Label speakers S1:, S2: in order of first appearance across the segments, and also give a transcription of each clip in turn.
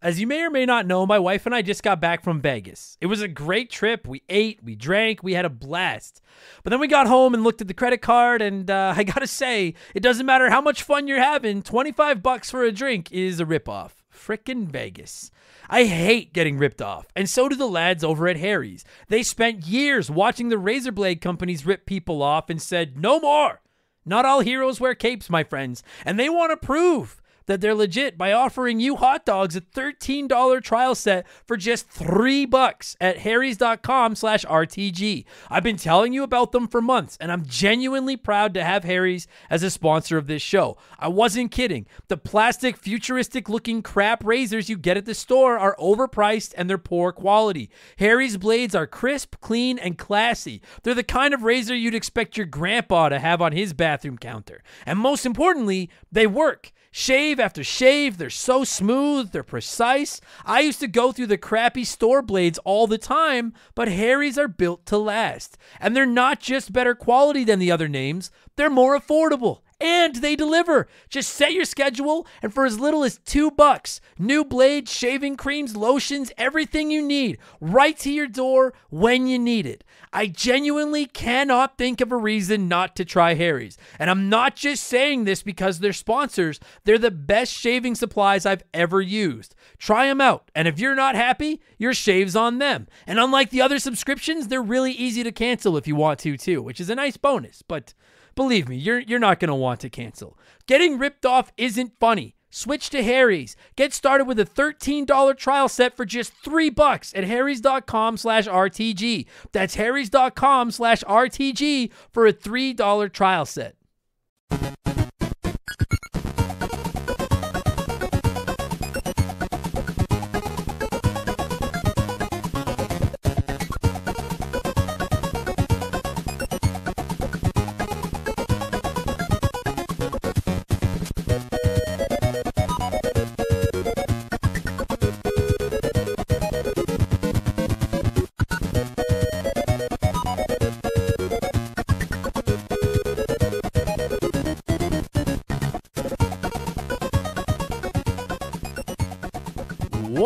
S1: As you may or may not know, my wife and I just got back from Vegas. It was a great trip. We ate, we drank, we had a blast. But then we got home and looked at the credit card, and uh, I gotta say, it doesn't matter how much fun you're having, 25 bucks for a drink is a ripoff. Frickin' Vegas. I hate getting ripped off, and so do the lads over at Harry's. They spent years watching the razor blade companies rip people off and said, no more. Not all heroes wear capes, my friends, and they want to prove that they're legit by offering you hot dogs a $13 trial set for just three bucks at harrys.com slash RTG. I've been telling you about them for months, and I'm genuinely proud to have Harry's as a sponsor of this show. I wasn't kidding. The plastic, futuristic looking crap razors you get at the store are overpriced and they're poor quality. Harry's blades are crisp, clean, and classy. They're the kind of razor you'd expect your grandpa to have on his bathroom counter. And most importantly, they work. Shave after shave, they're so smooth, they're precise. I used to go through the crappy store blades all the time, but Harry's are built to last. And they're not just better quality than the other names, they're more affordable and they deliver. Just set your schedule, and for as little as two bucks, new blades, shaving creams, lotions, everything you need, right to your door when you need it. I genuinely cannot think of a reason not to try Harry's. And I'm not just saying this because they're sponsors, they're the best shaving supplies I've ever used. Try them out, and if you're not happy, your shave's on them. And unlike the other subscriptions, they're really easy to cancel if you want to, too, which is a nice bonus. But Believe me, you're you're not going to want to cancel. Getting ripped off isn't funny. Switch to Harry's. Get started with a $13 trial set for just three bucks at harrys.com slash RTG. That's harrys.com slash RTG for a $3 trial set.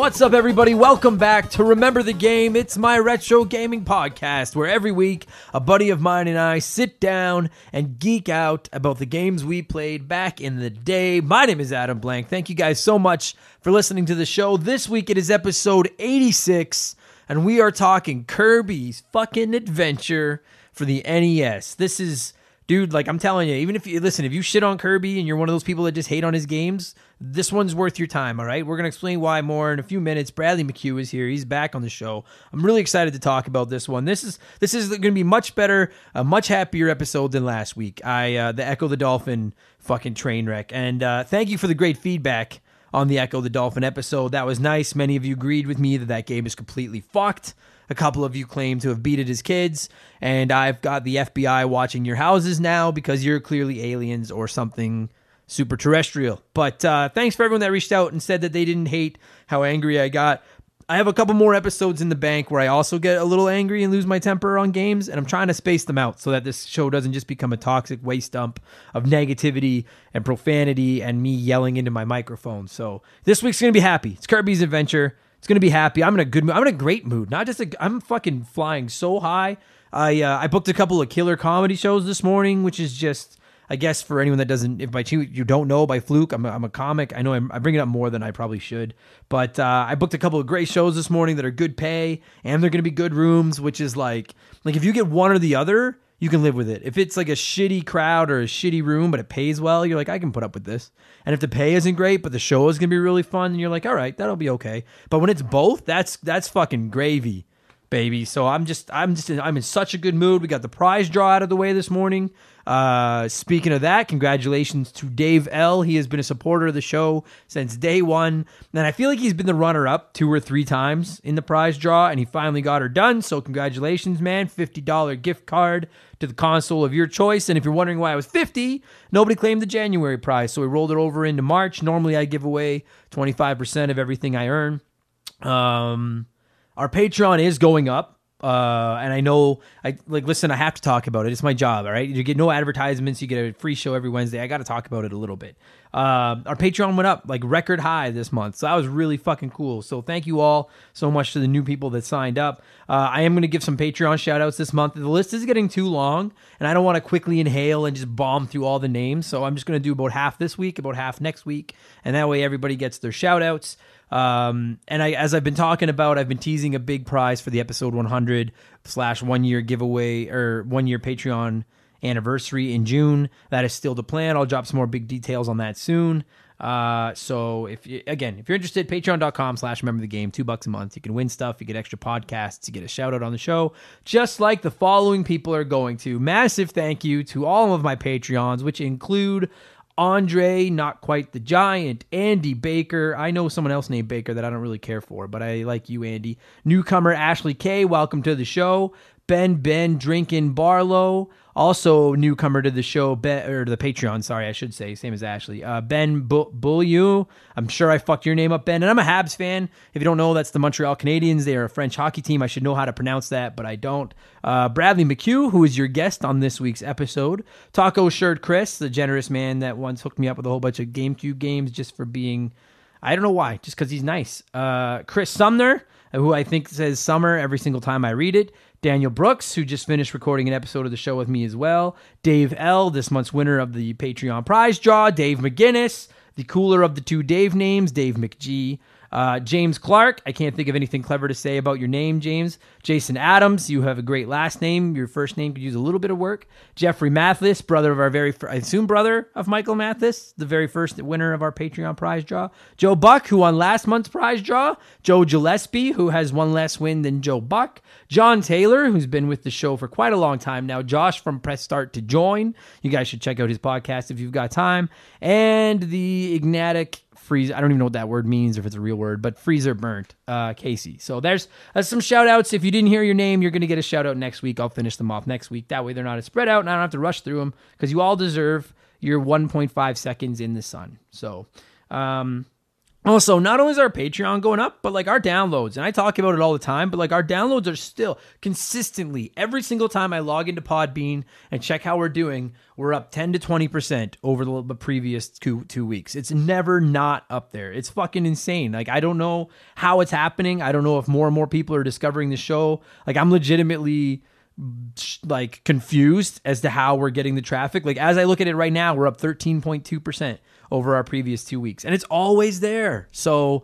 S1: What's up, everybody? Welcome back to Remember the Game. It's my retro gaming podcast where every week a buddy of mine and I sit down and geek out about the games we played back in the day. My name is Adam Blank. Thank you guys so much for listening to the show. This week it is episode 86, and we are talking Kirby's fucking adventure for the NES. This is dude, like I'm telling you, even if you listen, if you shit on Kirby and you're one of those people that just hate on his games, this one's worth your time. All right, we're gonna explain why more in a few minutes. Bradley McCue is here; he's back on the show. I'm really excited to talk about this one. This is this is gonna be much better, a much happier episode than last week. I uh, the Ecco the Dolphin fucking train wreck, and uh, thank you for the great feedback on the Ecco the Dolphin episode. That was nice. Many of you agreed with me that that game is completely fucked. A couple of you claim to have beat it as kids, and I've got the FBI watching your houses now because you're clearly aliens or something super terrestrial. But uh, thanks for everyone that reached out and said that they didn't hate how angry I got. I have a couple more episodes in the bank where I also get a little angry and lose my temper on games, and I'm trying to space them out so that this show doesn't just become a toxic waste dump of negativity and profanity and me yelling into my microphone. So this week's gonna be happy. It's Kirby's Adventure. It's gonna be happy. I'm in a good mood. I'm in a great mood. Not just a. I'm fucking flying so high. I uh, I booked a couple of killer comedy shows this morning, which is just. I guess for anyone that doesn't, if by you don't know by fluke, I'm a, I'm a comic. I know I'm, I bring it up more than I probably should, but uh, I booked a couple of great shows this morning that are good pay and they're going to be good rooms, which is like like if you get one or the other, you can live with it. If it's like a shitty crowd or a shitty room, but it pays well, you're like, I can put up with this. And if the pay isn't great, but the show is gonna be really fun, and you're like, all right, that'll be okay. But when it's both, that's that's fucking gravy, baby. So I'm just I'm just I'm in such a good mood. We got the prize draw out of the way this morning. Uh, speaking of that, congratulations to Dave L. He has been a supporter of the show since day one, and I feel like he's been the runner-up two or three times in the prize draw, and he finally got her done. So congratulations, man! Fifty dollar gift card to the console of your choice. And if you're wondering why I was fifty, nobody claimed the January prize, so we rolled it over into March. Normally, I give away twenty five percent of everything I earn. Um, our Patreon is going up. Uh, and I know, I like, listen, I have to talk about it. It's my job, all right? You get no advertisements. You get a free show every Wednesday. I got to talk about it a little bit. uh, our Patreon went up like record high this month. So that was really fucking cool. So thank you all so much to the new people that signed up. Uh, I am going to give some Patreon shout outs this month. The list is getting too long, and I don't want to quickly inhale and just bomb through all the names. So I'm just going to do about half this week, about half next week, and that way everybody gets their shout outs. Um, and I, as I've been talking about, I've been teasing a big prize for the episode 100 slash one year giveaway or one year Patreon anniversary in June. That is still the plan. I'll drop some more big details on that soon. Uh, so if you, again, if you're interested, patreon.com slash remember the game, two bucks a month. You can win stuff, you get extra podcasts, you get a shout out on the show, just like the following people are going to. Massive thank you to all of my Patreons, which include Andre, not quite the giant, Andy Baker. I know someone else named Baker that I don't really care for, but I like you, Andy. Newcomer Ashley K, welcome to the show. Ben Ben Drinking Barlow, also newcomer to the show, ben, or the Patreon. Sorry, I should say, same as Ashley. Uh, ben Bulliu. I'm sure I fucked your name up, Ben. And I'm a Habs fan. If you don't know, that's the Montreal Canadiens. They are a French hockey team. I should know how to pronounce that, but I don't. Uh, Bradley McCue, who is your guest on this week's episode. Taco Shirt Chris, the generous man that once hooked me up with a whole bunch of GameCube games just for being. I don't know why, just because he's nice. Uh, Chris Sumner, who I think says summer every single time I read it. Daniel Brooks, who just finished recording an episode of the show with me as well. Dave L., this month's winner of the Patreon prize draw. Dave McGinnis, the cooler of the two Dave names, Dave McG. Uh, James Clark, I can't think of anything clever to say about your name, James. Jason Adams, you have a great last name. Your first name could use a little bit of work. Jeffrey Mathis, brother of our very, I assume brother of Michael Mathis, the very first winner of our Patreon prize draw. Joe Buck, who won last month's prize draw. Joe Gillespie, who has one less win than Joe Buck. John Taylor, who's been with the show for quite a long time now. Josh from Press Start to Join. You guys should check out his podcast if you've got time. And the Ignatic freezer. I don't even know what that word means, or if it's a real word, but freezer burnt, uh, Casey. So there's uh, some shout outs. If you didn't hear your name, you're going to get a shout out next week. I'll finish them off next week. That way they're not as spread out and I don't have to rush through them because you all deserve your 1.5 seconds in the sun. So, um, Oh, also, not only is our Patreon going up, but like our downloads, and I talk about it all the time, but like our downloads are still consistently every single time I log into Podbean and check how we're doing, we're up 10 to 20% over the previous two, two weeks. It's never not up there. It's fucking insane. Like, I don't know how it's happening. I don't know if more and more people are discovering the show. Like, I'm legitimately like confused as to how we're getting the traffic. Like, as I look at it right now, we're up 13.2% over our previous two weeks. And it's always there. So,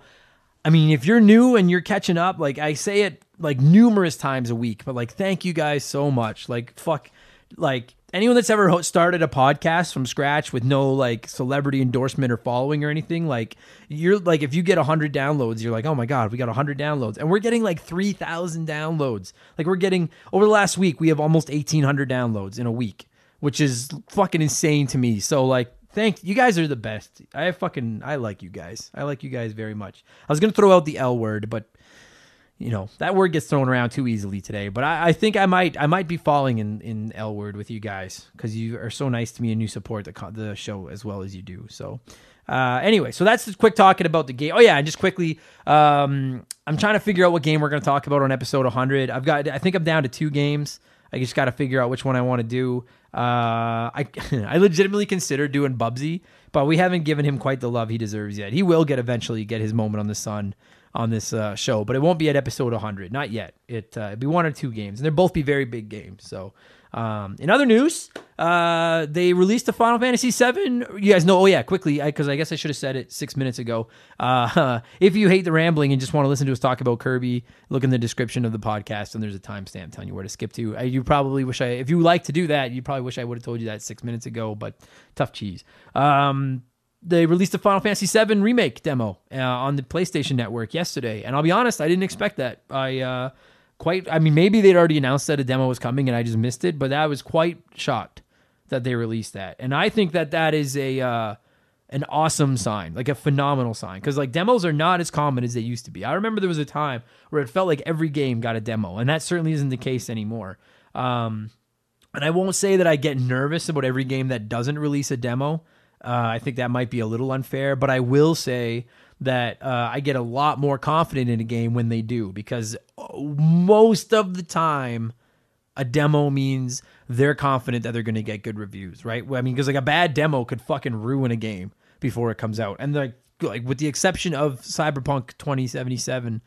S1: I mean, if you're new and you're catching up, like I say it like numerous times a week, but like, thank you guys so much. Like, fuck, like, anyone that's ever started a podcast from scratch with no like celebrity endorsement or following or anything like you're like if you get 100 downloads you're like oh my god we got 100 downloads and we're getting like 3000 downloads like we're getting over the last week we have almost 1800 downloads in a week which is fucking insane to me so like Thank you guys are the best. I fucking I like you guys. I like you guys very much. I was gonna throw out the L word, but you know that word gets thrown around too easily today. But I, I think I might I might be falling in in L word with you guys because you are so nice to me and you support the the show as well as you do. So. Uh, anyway, so that's quick talking about the game. Oh yeah, and just quickly, um, I'm trying to figure out what game we're going to talk about on episode 100. I've got, I think I'm down to two games. I just got to figure out which one I want to do. Uh, I I legitimately consider doing Bubsy, but we haven't given him quite the love he deserves yet. He will get eventually get his moment on the sun on this uh, show, but it won't be at episode 100, not yet. It uh, be one or two games, and they'll both be very big games. So um, in other news, uh, they released the Final Fantasy VII. You guys know? Oh yeah, quickly, because I, I, guess I should have said it six minutes ago. Uh, if you hate the rambling and just want to listen to us talk about Kirby, look in the description of the podcast, and there's a timestamp telling you where to skip to. Uh, you probably wish I, if you like to do that, you probably wish I would have told you that six minutes ago. But tough cheese. Um, they released a Final Fantasy VII remake demo uh, on the PlayStation Network yesterday, and I'll be honest, I didn't expect that. I uh, quite. I mean, maybe they'd already announced that a demo was coming and I just missed it, but I was quite shocked that they released that. And I think that that is a uh, an awesome sign, like a phenomenal sign, because like demos are not as common as they used to be. I remember there was a time where it felt like every game got a demo, and that certainly isn't the case anymore. Um, and I won't say that I get nervous about every game that doesn't release a demo. Uh, I think that might be a little unfair, but I will say that uh, I get a lot more confident in a game when they do because most of the time, a demo means they're confident that they're going to get good reviews, right? I mean, because like a bad demo could fucking ruin a game. before it comes out. And like like with the exception of Cyberpunk 2077,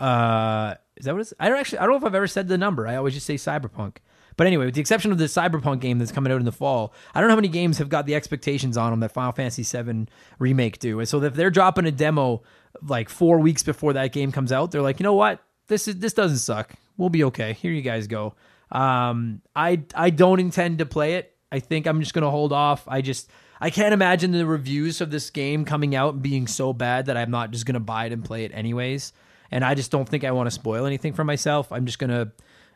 S1: uh, is that what it's? I don't actually I don't know if I've ever said the number. I always just say Cyberpunk. But anyway, with the exception of the Cyberpunk game that's coming out in the fall, I don't know how many games have got the expectations on them that Final Fantasy VII remake do. And so if they're dropping a demo like four weeks before that game comes out, they're like, you know what, this is this doesn't suck. We'll be okay. Here you guys go. Um, I I don't intend to play it. I think I'm just gonna hold off. I just I can't imagine the reviews of this game coming out being so bad that I'm not just gonna buy it and play it anyways. And I just don't think I want to spoil anything for myself. I'm just gonna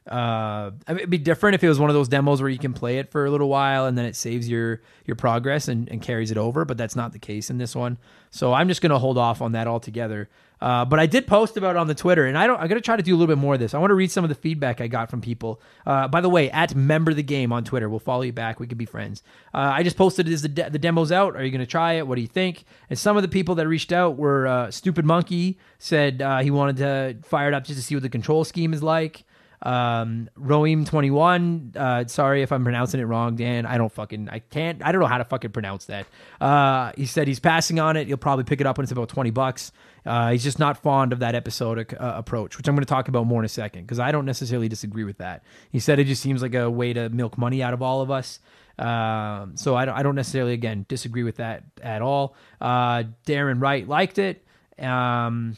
S1: uh, I mean, it'd be different if it was one of those demos where you can play it for a little while and then it saves your your progress and, and carries it over. But that's not the case in this one. So I'm just gonna hold off on that altogether. Uh, but I did post about it on the Twitter, and I don't. I'm gonna try to do a little bit more of this. I want to read some of the feedback I got from people. Uh, by the way, at member the game on Twitter, we'll follow you back. We could be friends. Uh, I just posted is the de- the demo's out. Are you gonna try it? What do you think? And some of the people that reached out were uh, stupid monkey said uh, he wanted to fire it up just to see what the control scheme is like. Um, Roim21, uh, sorry if I'm pronouncing it wrong, Dan. I don't fucking, I can't, I don't know how to fucking pronounce that. Uh, he said he's passing on it. He'll probably pick it up when it's about 20 bucks. Uh, he's just not fond of that episodic uh, approach, which I'm going to talk about more in a second because I don't necessarily disagree with that. He said it just seems like a way to milk money out of all of us. Um, so I don't, I don't necessarily, again, disagree with that at all. Uh, Darren Wright liked it. Um,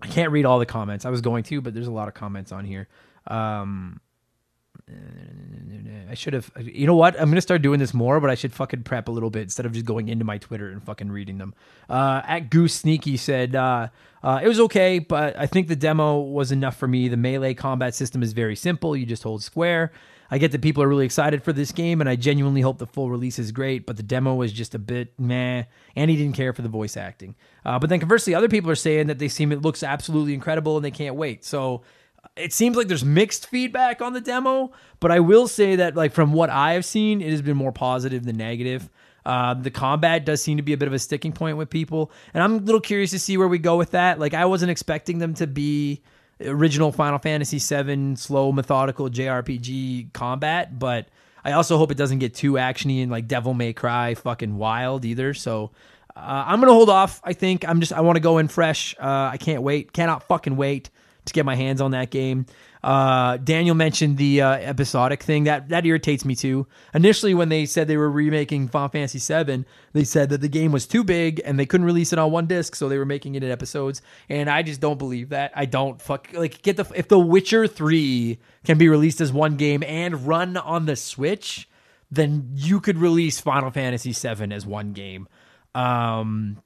S1: I can't read all the comments. I was going to, but there's a lot of comments on here. Um, I should have. You know what? I'm gonna start doing this more, but I should fucking prep a little bit instead of just going into my Twitter and fucking reading them. Uh, at Goose Sneaky said uh, uh, it was okay, but I think the demo was enough for me. The melee combat system is very simple. You just hold square. I get that people are really excited for this game, and I genuinely hope the full release is great. But the demo was just a bit meh, and he didn't care for the voice acting. Uh, but then conversely, other people are saying that they seem it looks absolutely incredible and they can't wait. So it seems like there's mixed feedback on the demo, but I will say that like from what I have seen, it has been more positive than negative. Uh, the combat does seem to be a bit of a sticking point with people, and I'm a little curious to see where we go with that. Like I wasn't expecting them to be original Final Fantasy VII slow methodical JRPG combat, but I also hope it doesn't get too actiony and like Devil May Cry fucking wild either. So uh, I'm gonna hold off. I think I'm just I want to go in fresh. Uh, I can't wait. Cannot fucking wait to get my hands on that game. Uh, Daniel mentioned the uh, episodic thing that that irritates me too. Initially, when they said they were remaking Final Fantasy VII, they said that the game was too big and they couldn't release it on one disc, so they were making it in episodes. And I just don't believe that. I don't fuck like get the if The Witcher Three can be released as one game and run on the Switch, then you could release Final Fantasy VII as one game. Um,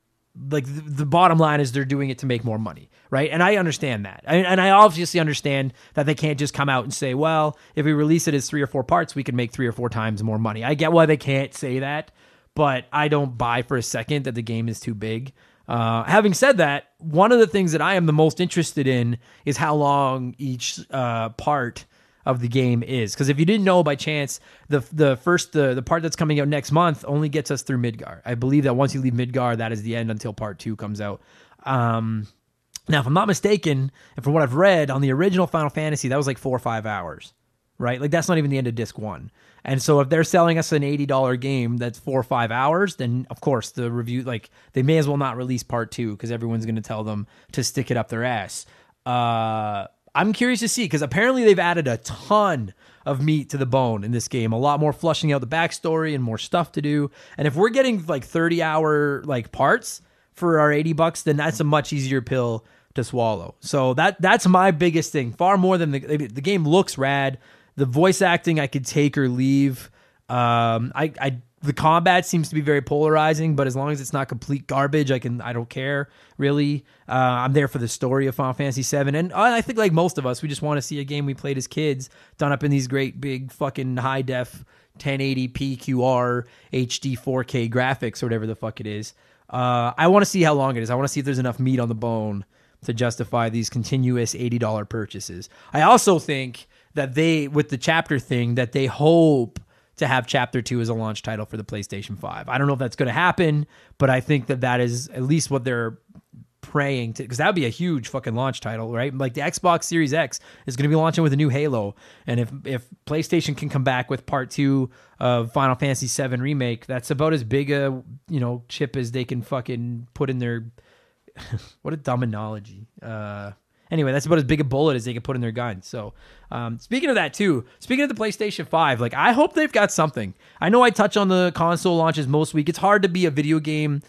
S1: like the, the, bottom line is they're doing it to make more money, right? And I understand that, I, and I obviously understand that they can't just come out and say, "Well, if we release it as three or four parts, we can make three or four times more money." I get why they can't say that, but I don't buy for a second that the game is too big. Uh, having said that, one of the things that I am the most interested in is how long each uh, part of the game is. Because if you didn't know by chance, the the first the the part that's coming out next month only gets us through Midgar. I believe that once you leave Midgar, that is the end until part two comes out. Um, now, if I'm not mistaken, and from what I've read on the original Final Fantasy, that was like four or five hours, right? Like that's not even the end of disc one. And so if they're selling us an eighty dollar game that's four or five hours, then of course the review like they may as well not release part two because everyone's going to tell them to stick it up their ass. Uh, I'm curious to see because apparently they've added a ton of meat to the bone in this game. A lot more flushing out the backstory and more stuff to do. And if we're getting like 30 hour like parts for our 80 bucks, then that's a much easier pill to swallow. So that that's my biggest thing. Far more than the the game looks rad. The voice acting I could take or leave. Um, I I the combat seems to be very polarizing, but as long as it's not complete garbage, I can I don't care really. Uh, I'm there for the story of Final Fantasy VII, and I think like most of us, we just want to see a game we played as kids done up in these great big fucking high def 1080p QR HD 4K graphics or whatever the fuck it is. Uh, I want to see how long it is. I want to see if there's enough meat on the bone to justify these continuous $80 purchases. I also think that they with the chapter thing that they hope to have Chapter 2 as a launch title for the PlayStation 5. I don't know if that's going to happen, but I think that that is at least what they're praying to because that would be a huge fucking launch title, right? Like the Xbox Series X is going to be launching with a new Halo, and if if PlayStation can come back with Part Two of Final Fantasy VII Remake, that's about as big a you know chip as they can fucking put in their. what a dumb analogy. Uh, anyway, that's about as big a bullet as they can put in their gun. So, um, speaking of that too, speaking of the PlayStation Five, like I hope they've got something. I know I touch on the console launches most week. It's hard to be a video game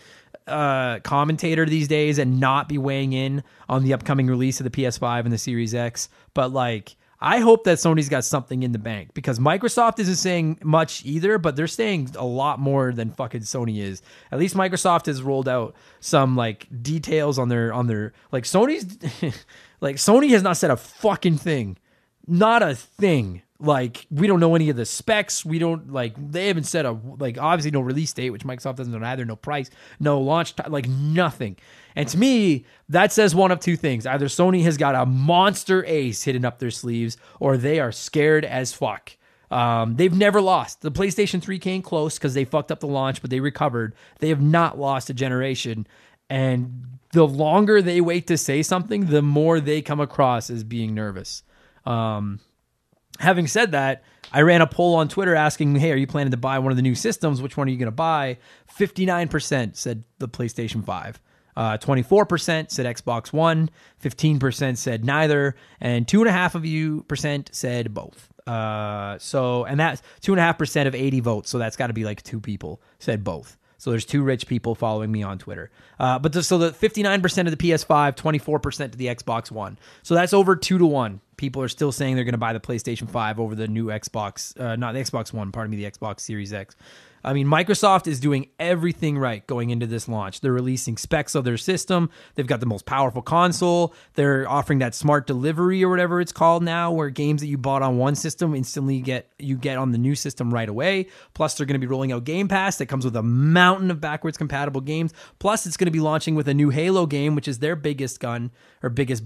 S1: uh, commentator these days and not be weighing in on the upcoming release of the PS5 and the Series X. But like, I hope that Sony's got something in the bank because Microsoft isn't saying much either, but they're saying a lot more than fucking Sony is. At least Microsoft has rolled out some like details on their on their like Sony's like Sony has not said a fucking thing. Not a thing like we don't know any of the specs. We don't like they haven't set a like obviously no release date, which Microsoft doesn't know either. No price, no launch, like nothing. And to me, that says one of two things: either Sony has got a monster ace hidden up their sleeves, or they are scared as fuck. Um, they've never lost. The PlayStation 3 came close because they fucked up the launch, but they recovered. They have not lost a generation. And the longer they wait to say something, the more they come across as being nervous. Um, having said that, I ran a poll on Twitter asking, "Hey, are you planning to buy one of the new systems? Which one are you going to buy?" Fifty-nine percent said the PlayStation Five. Uh, 24% said Xbox One, 15% said neither, and two and a half of you percent said both. Uh, so, and that's two and a half percent of 80 votes. So that's got to be like two people said both. So there's two rich people following me on Twitter. Uh, but the, so the 59% of the PS5, 24% to the Xbox One. So that's over two to one. People are still saying they're going to buy the PlayStation 5 over the new Xbox, uh, not the Xbox One, pardon me, the Xbox Series X. I mean, Microsoft is doing everything right going into this launch. They're releasing specs of their system. They've got the most powerful console. They're offering that smart delivery or whatever it's called now, where games that you bought on one system instantly get you get on the new system right away. Plus, they're going to be rolling out Game Pass that comes with a mountain of backwards compatible games. Plus, it's going to be launching with a new Halo game, which is their biggest gun or biggest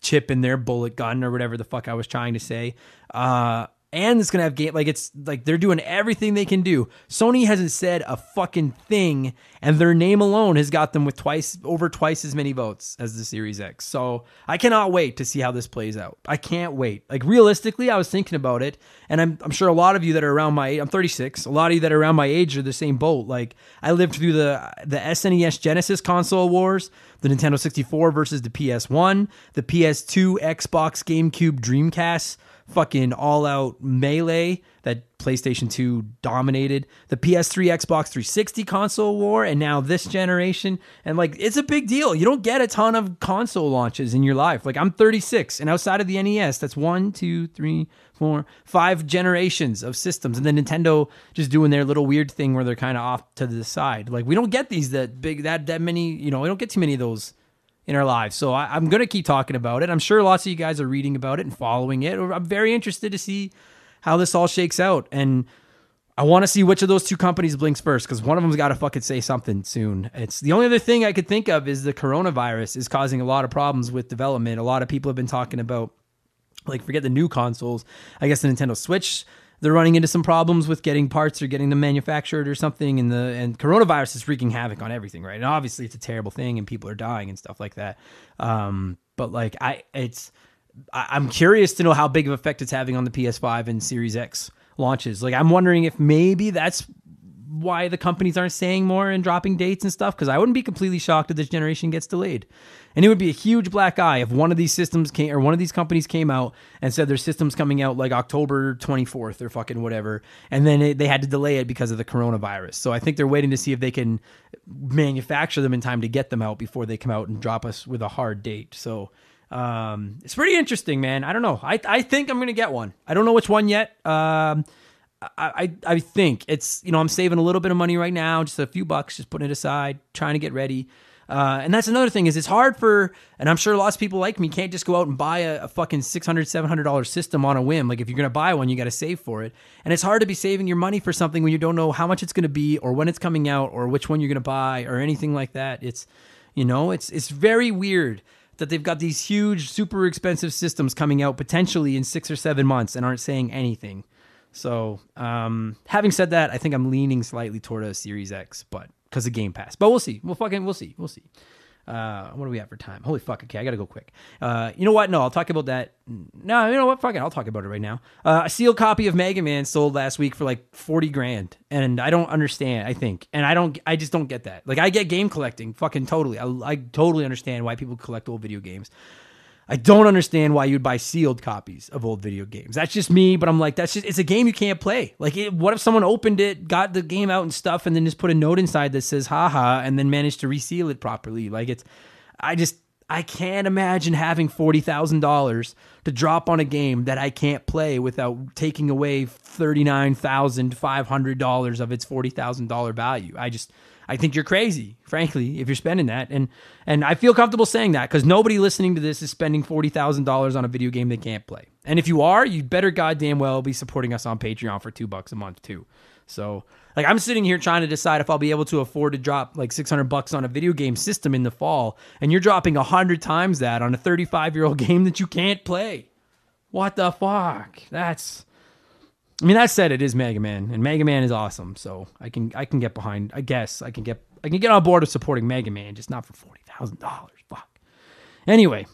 S1: chip in their bullet gun or whatever the fuck I was trying to say. Uh, and it's gonna have game like it's like they're doing everything they can do. Sony hasn't said a fucking thing, and their name alone has got them with twice over twice as many votes as the Series X. So I cannot wait to see how this plays out. I can't wait. Like realistically, I was thinking about it, and I'm I'm sure a lot of you that are around my I'm 36. A lot of you that are around my age are the same boat. Like I lived through the the SNES Genesis console wars, the Nintendo 64 versus the PS1, the PS2, Xbox, GameCube, Dreamcast fucking all out melee that PlayStation 2 dominated, the PS3, Xbox 360 console war, and now this generation. And like, it's a big deal. You don't get a ton of console launches in your life. Like, I'm 36, and outside of the NES, that's one, two, three, four, five generations of systems. And then Nintendo just doing their little weird thing where they're kind of off to the side. Like, we don't get these that big, that, that many, you know, we don't get too many of those in our lives. So I, am going to keep talking about it. I'm sure lots of you guys are reading about it and following it. I'm very interested to see how this all shakes out. And I want to see which of those two companies blinks first because one of them's got to fucking say something soon. It's the only other thing I could think of is the coronavirus is causing a lot of problems with development. A lot of people have been talking about, like, forget the new consoles. I guess the Nintendo Switch they're running into some problems with getting parts or getting them manufactured or something and the and coronavirus is wreaking havoc on everything right? And obviously it's a terrible thing and people are dying and stuff like that. Um, but like i it's I, i'm curious to know how big of effect it's having on the ps5 and series x launches. Like i'm wondering if maybe that's why the companies aren't saying more and dropping dates and stuff because I wouldn't be completely shocked if this generation gets delayed. And it would be a huge black eye if one of these systems came or one of these companies came out and said their system's coming out like October 24th or fucking whatever, and then it, they had to delay it because of the coronavirus. So I think they're waiting to see if they can manufacture them in time to get them out before they come out and drop us with a hard date. So um, it's pretty interesting, man. I don't know. I I think I'm gonna get one. I don't know which one yet. Um, I, I think it's you know I'm saving a little bit of money right now, just a few bucks, just putting it aside, trying to get ready. Uh, and that's another thing is it's hard for, and I'm sure lots of people like me can't just go out and buy a, a fucking $600, 700 dollar system on a whim. Like if you're gonna buy one, you got to save for it, and it's hard to be saving your money for something when you don't know how much it's gonna be or when it's coming out or which one you're gonna buy or anything like that. It's you know it's it's very weird that they've got these huge, super expensive systems coming out potentially in six or seven months and aren't saying anything. So, um, having said that, I think I'm leaning slightly toward a Series X, but because of Game Pass. But we'll see. We'll fucking we'll see. We'll see. Uh, what do we have for time? Holy fuck! Okay, I gotta go quick. Uh, you know what? No, I'll talk about that. No, you know what? Fuck it, I'll talk about it right now. Uh, a sealed copy of Mega Man sold last week for like forty grand, and I don't understand. I think, and I don't. I just don't get that. Like, I get game collecting, fucking totally. I, I totally understand why people collect old video games. I don't understand why you'd buy sealed copies of old video games. That's just me, but I'm like, that's just, it's a game you can't play. Like, it, what if someone opened it, got the game out and stuff, and then just put a note inside that says, haha, and then managed to reseal it properly? Like, it's, I just, I can't imagine having $40,000 to drop on a game that I can't play without taking away $39,500 of its $40,000 value. I just, I think you're crazy, frankly, if you're spending that. And and I feel comfortable saying that because nobody listening to this is spending forty thousand dollars on a video game they can't play. And if you are, you better goddamn well be supporting us on Patreon for two bucks a month too. So like I'm sitting here trying to decide if I'll be able to afford to drop like 600 bucks on a video game system in the fall, and you're dropping hundred times that on a 35 year old game that you can't play. What the fuck? That's I mean, that said, it is Mega Man, and Mega Man is awesome. So I can I can get behind. I guess I can get I can get on board with supporting Mega Man, just not for forty thousand dollars. Fuck. Anyway,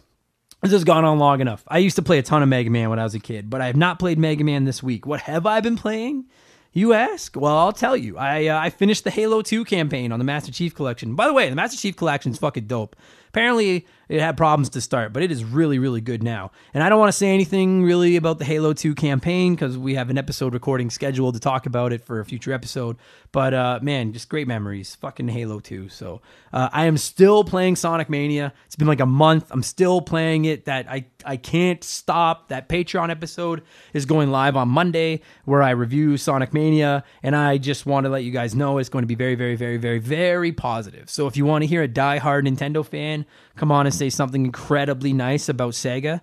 S1: this has gone on long enough. I used to play a ton of Mega Man when I was a kid, but I have not played Mega Man this week. What have I been playing? You ask? Well, I'll tell you. I uh, I finished the Halo 2 campaign on the Master Chief Collection. By the way, the Master Chief Collection is fucking dope. Apparently, it had problems to start, but it is really, really good now. And I don't want to say anything really about the Halo 2 campaign because we have an episode recording scheduled to talk about it for a future episode. But uh, man, just great memories. Fucking Halo 2. So uh, I am still playing Sonic Mania. It's been like a month. I'm still playing it. That I, I can't stop. That Patreon episode is going live on Monday where I review Sonic Mania. And I just want to let you guys know it's going to be very, very, very, very, very positive. So if you want to hear a die-hard Nintendo fan come on and say something incredibly nice about Sega,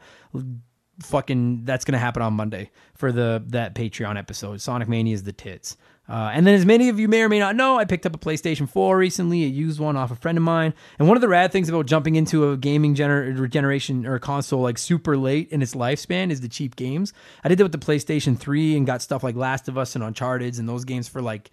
S1: fucking that's gonna happen on Monday for the that Patreon episode. Sonic Mania is the tits. Uh, and then, as many of you may or may not know, I picked up a PlayStation 4 recently, a used one off a friend of mine. And one of the rad things about jumping into a gaming gener- generation or console like super late in its lifespan is the cheap games. I did that with the PlayStation 3 and got stuff like Last of Us and Uncharted and those games for like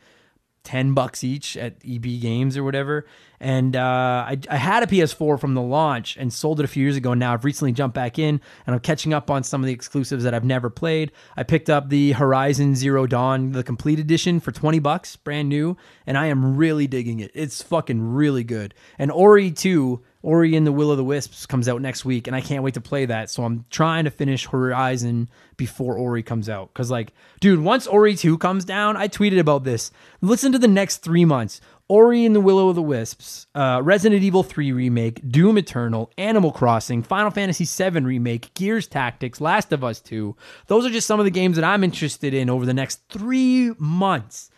S1: 10 bucks each at EB Games or whatever. And uh, I, I, had a PS4 from the launch and sold it a few years ago. And Now I've recently jumped back in and I'm catching up on some of the exclusives that I've never played. I picked up the Horizon Zero Dawn, the complete edition, for 20 bucks, brand new. And I am really digging it. It's fucking really good. And Ori 2 Ori and the Will of the Wisps comes out next week, and I can't wait to play that. So I'm trying to finish Horizon before Ori comes out. Cause like, dude, once Ori 2 comes down, I tweeted about this. Listen to the next three months. Ori and the Will of the Wisps, uh, Resident Evil 3 remake, Doom Eternal, Animal Crossing, Final Fantasy 7 remake, Gears Tactics, Last of Us 2. Those are just some of the games that I'm interested in over the next three months.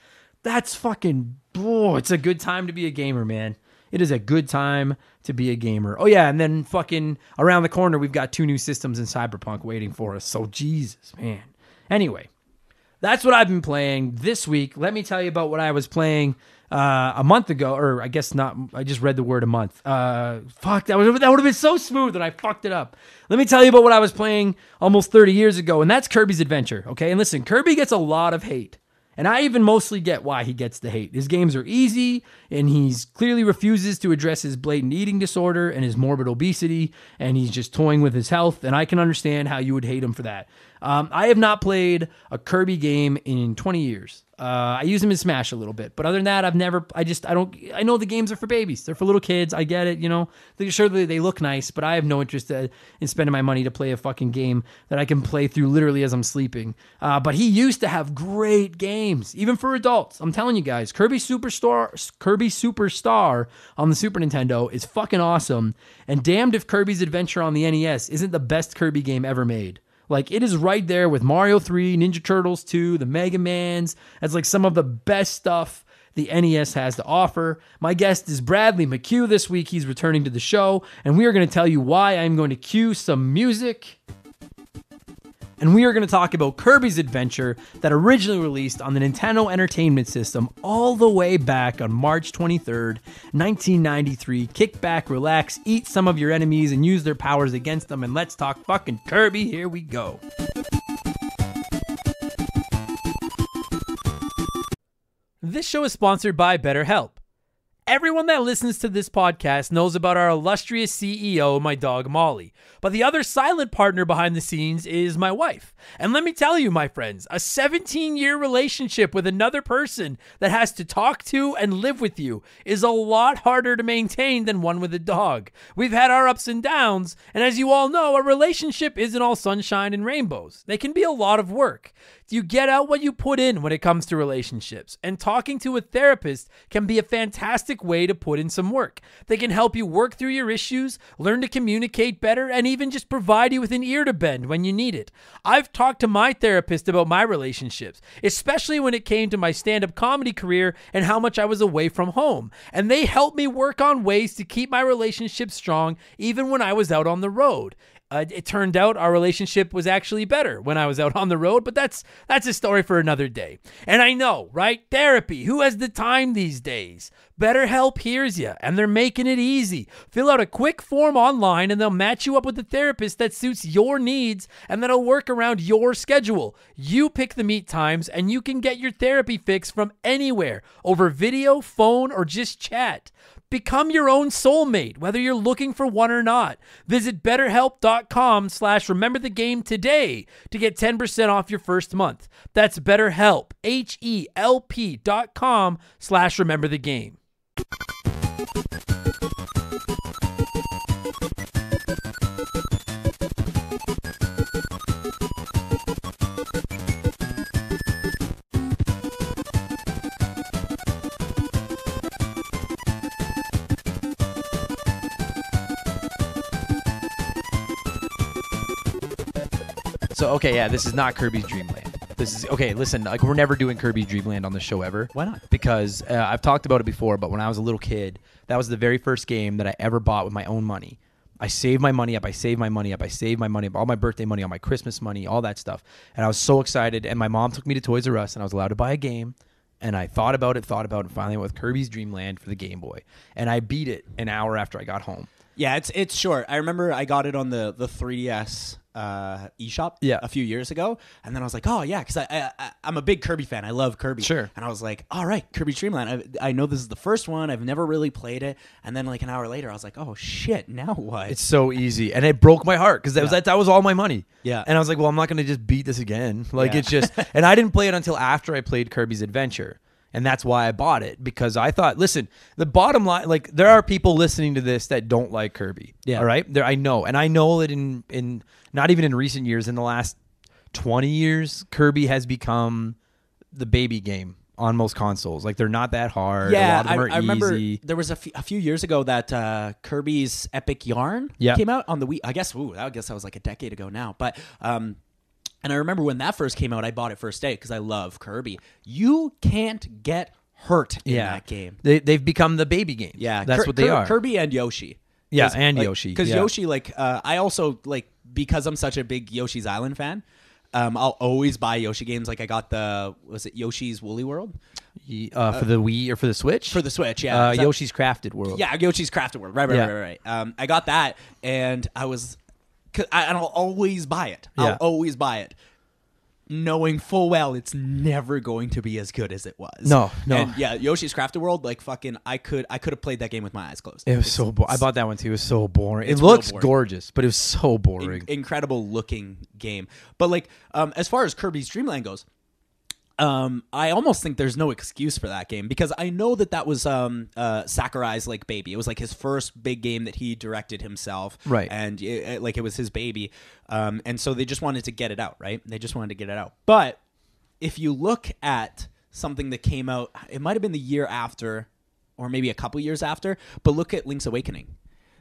S1: That's fucking, oh, it's a good time to be a gamer, man. It is a good time to be a gamer. Oh yeah, and then fucking around the corner we've got two new systems in Cyberpunk waiting for us. So Jesus, man. Anyway, that's what I've been playing this week. Let me tell you about what I was playing uh, a month ago, or I guess not. I just read the word a month. Uh, fuck, that would that would have been so smooth, and I fucked it up. Let me tell you about what I was playing almost 30 years ago, and that's Kirby's Adventure. Okay, and listen, Kirby gets a lot of hate. And I even mostly get why he gets the hate. His games are easy, and he's clearly refuses to address his blatant eating disorder and his morbid obesity, and he's just toying with his health. And I can understand how you would hate him for that. Um, I have not played a Kirby game in 20 years. Uh, I use them in Smash a little bit, but other than that, I've never. I just I don't. I know the games are for babies. They're for little kids. I get it. You know, they, sure they, they look nice, but I have no interest in spending my money to play a fucking game that I can play through literally as I'm sleeping. Uh, but he used to have great games, even for adults. I'm telling you guys, Kirby Superstar, Kirby Superstar on the Super Nintendo is fucking awesome. And damned if Kirby's Adventure on the NES isn't the best Kirby game ever made. Like it is right there with Mario 3, Ninja Turtles 2, the Mega Mans. That's like some of the best stuff the NES has to offer. My guest is Bradley McCue this week. He's returning to the show, and we are going to tell you why I'm going to cue some music and we are going to talk about Kirby's Adventure that originally released on the Nintendo Entertainment System all the way back on March 23rd, 1993. Kick back, relax, eat some of your enemies, and use their powers against them. And let's talk fucking Kirby. Here we go. This show is sponsored by BetterHelp. Everyone that listens to this podcast knows about our illustrious CEO, my dog Molly. But the other silent partner behind the scenes is my wife. And let me tell you, my friends, a 17 year relationship with another person that has to talk to and live with you is a lot harder to maintain than one with a dog. We've had our ups and downs, and as you all know, a relationship isn't all sunshine and rainbows. They can be a lot of work. You get out what you put in when it comes to relationships, and talking to a therapist can be a fantastic way to put in some work. They can help you work through your issues, learn to communicate better, and even just provide you with an ear to bend when you need it. I've talked to my therapist about my relationships, especially when it came to my stand up comedy career and how much I was away from home. And they helped me work on ways to keep my relationship strong even when I was out on the road. Uh, it turned out our relationship was actually better when I was out on the road, but that's that's a story for another day. And I know, right? Therapy. Who has the time these days? BetterHelp hears you, and they're making it easy. Fill out a quick form online, and they'll match you up with a therapist that suits your needs and that'll work around your schedule. You pick the meet times, and you can get your therapy fix from anywhere over video, phone, or just chat. Become your own soulmate, whether you're looking for one or not. Visit betterhelp.com slash remember the game today to get 10% off your first month. That's betterhelp, H-E-L-P dot com slash remember the game. So okay, yeah, this is not Kirby's Dream Land. This is okay. Listen, like we're never doing Kirby's Dream Land on the show ever.
S2: Why not?
S1: Because uh, I've talked about it before, but when I was a little kid, that was the very first game that I ever bought with my own money. I saved my money up. I saved my money up. I saved my money up. All my birthday money, all my Christmas money, all that stuff. And I was so excited. And my mom took me to Toys R Us, and I was allowed to buy a game. And I thought about it, thought about it, and finally went with Kirby's Dream Land for the Game Boy. And I beat it an hour after I got home.
S2: Yeah, it's it's short. I remember I got it on the the 3DS uh, eShop
S1: Yeah.
S2: a few years ago, and then I was like, oh yeah, because I, I I'm a big Kirby fan. I love Kirby.
S1: Sure.
S2: And I was like, all right, Kirby Dreamland. I, I know this is the first one. I've never really played it. And then like an hour later, I was like, oh shit, now what?
S1: It's so easy, and it broke my heart because that was
S2: Yeah.
S1: that, that was all my money.
S2: Yeah.
S1: and I was like, well, I'm not going to just beat this again. Like
S2: Yeah.
S1: it's just, and I didn't play it until after I played Kirby's Adventure, and that's why I bought it because I thought, listen, the bottom line, like there are people listening to this that don't like Kirby.
S2: Yeah.
S1: all right, there I know, and I know that in in not even in recent years, in the last twenty years, Kirby has become the baby game on most consoles. Like they're not that hard. a
S2: yeah,
S1: lot of them
S2: I, I remember there was a few- a few years ago that uh, Kirby's Epic Yarn
S1: Yeah.
S2: came out on the Wii. I guess, ooh, I guess that was like a decade ago now. But um, and I remember when that first came out, I bought it first day because I love Kirby. You can't get hurt in
S1: yeah,
S2: that game.
S1: They they've become the baby game.
S2: Yeah,
S1: that's
S2: Kir-
S1: what they
S2: Kir-
S1: are.
S2: Kirby and Yoshi.
S1: Yeah, and Yoshi,
S2: Because
S1: yeah.
S2: Yoshi, like, uh, I also like because I'm such a big Yoshi's Island fan. Um, I'll always buy Yoshi games. Like I got the was it Yoshi's Woolly World
S1: Ye- uh, for the Wii or for the Switch?
S2: for the Switch? Yeah,
S1: uh,
S2: Is that-
S1: Yoshi's Crafted World.
S2: Yeah, Yoshi's Crafted World. Right, right,
S1: Yeah.
S2: right, right, right. Um, I got that, and I was, 'cause I, and I'll always buy it. I'll always buy it, knowing full well it's never going to be as good as it was.
S1: No, no.
S2: And yeah, Yoshi's Crafted World, like fucking, I could, I could have played that game with my eyes closed.
S1: It was so. Bo- I bought that one too. It was so boring. It looks
S2: boring.
S1: gorgeous, but it was so
S2: in-
S1: boring.
S2: incredible looking game. But like, um, as far as Kirby's Dream Land goes, um, I almost think there's no excuse for that game because I know that that was um, uh, Sakurai's like baby. It was like his first big game that he directed himself,
S1: Right.
S2: And it, it- like it was his baby, um, and so they just wanted to get it out, right? They just wanted to get it out. But if you look at something that came out, it might have been the year after, or maybe a couple years after. But look at Link's Awakening.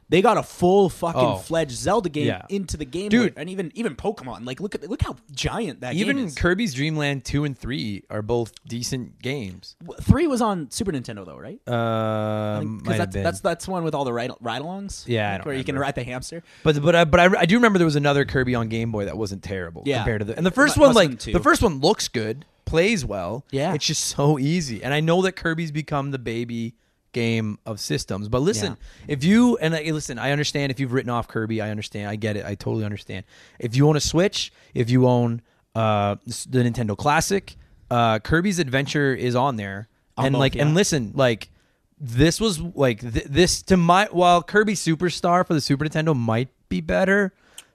S2: They got a full fucking
S1: Oh.
S2: fledged Zelda game
S1: Yeah.
S2: into the game,
S1: Dude.
S2: And even even Pokemon. Like look at look how giant that
S1: Even
S2: game is.
S1: Kirby's Dream Land two and three are both decent games.
S2: Three was on Super Nintendo though, right?
S1: Um, might
S2: Because that's that's that's one with all the ride ride-alongs.
S1: Yeah, I
S2: Like, where you can ride the hamster.
S1: But but I, but I, I do remember there was another Kirby on Game Boy that wasn't terrible
S2: Yeah.
S1: compared to the and the first one like the first one looks good, plays well.
S2: Yeah.
S1: it's just so easy, and I know that Kirby's become the baby game of systems. But listen, if you and I, listen, I understand if you've written off Kirby, I understand, I get it, I totally understand. If you own a Switch, if you own uh the Nintendo Classic, uh Kirby's Adventure is on there, and
S2: both,
S1: like
S2: yeah.
S1: and listen, like this was like th- this to my while Kirby Superstar for the Super Nintendo might be better,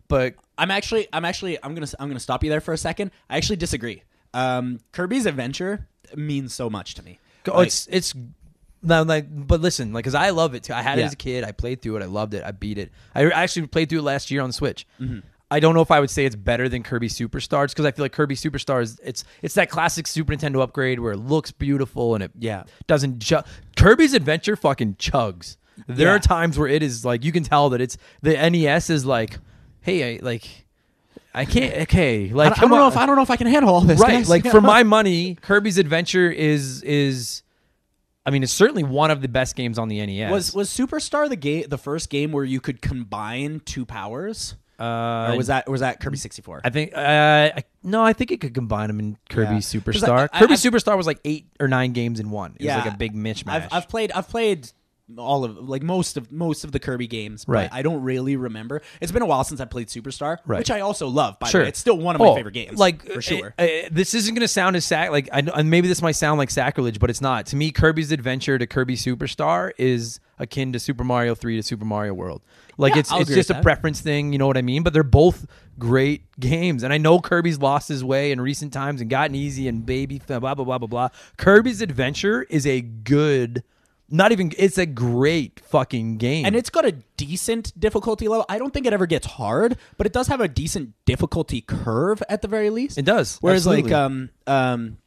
S1: but
S2: I'm actually, I'm actually, I'm gonna, I'm gonna stop you there for a second. I actually disagree. Um, Kirby's Adventure means so much to me.
S1: oh,
S2: Like,
S1: it's it's no, like but listen, like cuz I love it too. I had it
S2: Yeah.
S1: as a kid. I played through it. I loved it. I beat it. I actually played through it last year on the Switch.
S2: Mm-hmm.
S1: I don't know if I would say it's better than Kirby Superstars because I feel like Kirby Superstars it's it's that classic Super Nintendo upgrade where it looks beautiful and it
S2: Yeah.
S1: doesn't chug. Kirby's Adventure fucking chugs. There
S2: Yeah.
S1: are times where it is like you can tell that it's the NES is like, hey, I, like I can't okay,
S2: I
S1: like
S2: don't, I
S1: come
S2: don't know
S1: on.
S2: if I don't know if I can handle all this.
S1: right,
S2: guys.
S1: like for my money, Kirby's Adventure is is I mean, it's certainly one of the best games on the NES.
S2: was was Superstar the game, the first game where you could combine two powers,
S1: uh,
S2: or was that or was that Kirby 64?
S1: I think uh, I, no, I think it could combine them in Kirby
S2: Yeah.
S1: Superstar.
S2: I- I-
S1: Kirby
S2: I've-
S1: Superstar was like eight or nine games in one. It was like a big mishmash.
S2: I've, I've played I've played all of like most of most of the Kirby games, but
S1: Right.
S2: I don't really remember. It's been a while since I played Superstar,
S1: Right.
S2: which I also love. By
S1: Sure.
S2: the way, it's still one of my
S1: Oh,
S2: favorite games,
S1: Like
S2: for sure.
S1: uh, uh, this isn't going to sound as sac like I know, and maybe this might sound like sacrilege, but it's not. To me, Kirby's Adventure to Kirby Superstar is akin to Super Mario Three to Super Mario World. Like
S2: Yeah,
S1: it's
S2: I'll
S1: it's just a preference thing, you know what I mean? But they're both great games, and I know Kirby's lost his way in recent times and gotten easy and baby blah blah blah blah blah. Kirby's Adventure is a good. Not even it's a great fucking game.
S2: and it's got a decent difficulty level. I don't think it ever gets hard, but it does have a decent difficulty curve at the very least.
S1: It does,
S2: Whereas
S1: absolutely.
S2: like um um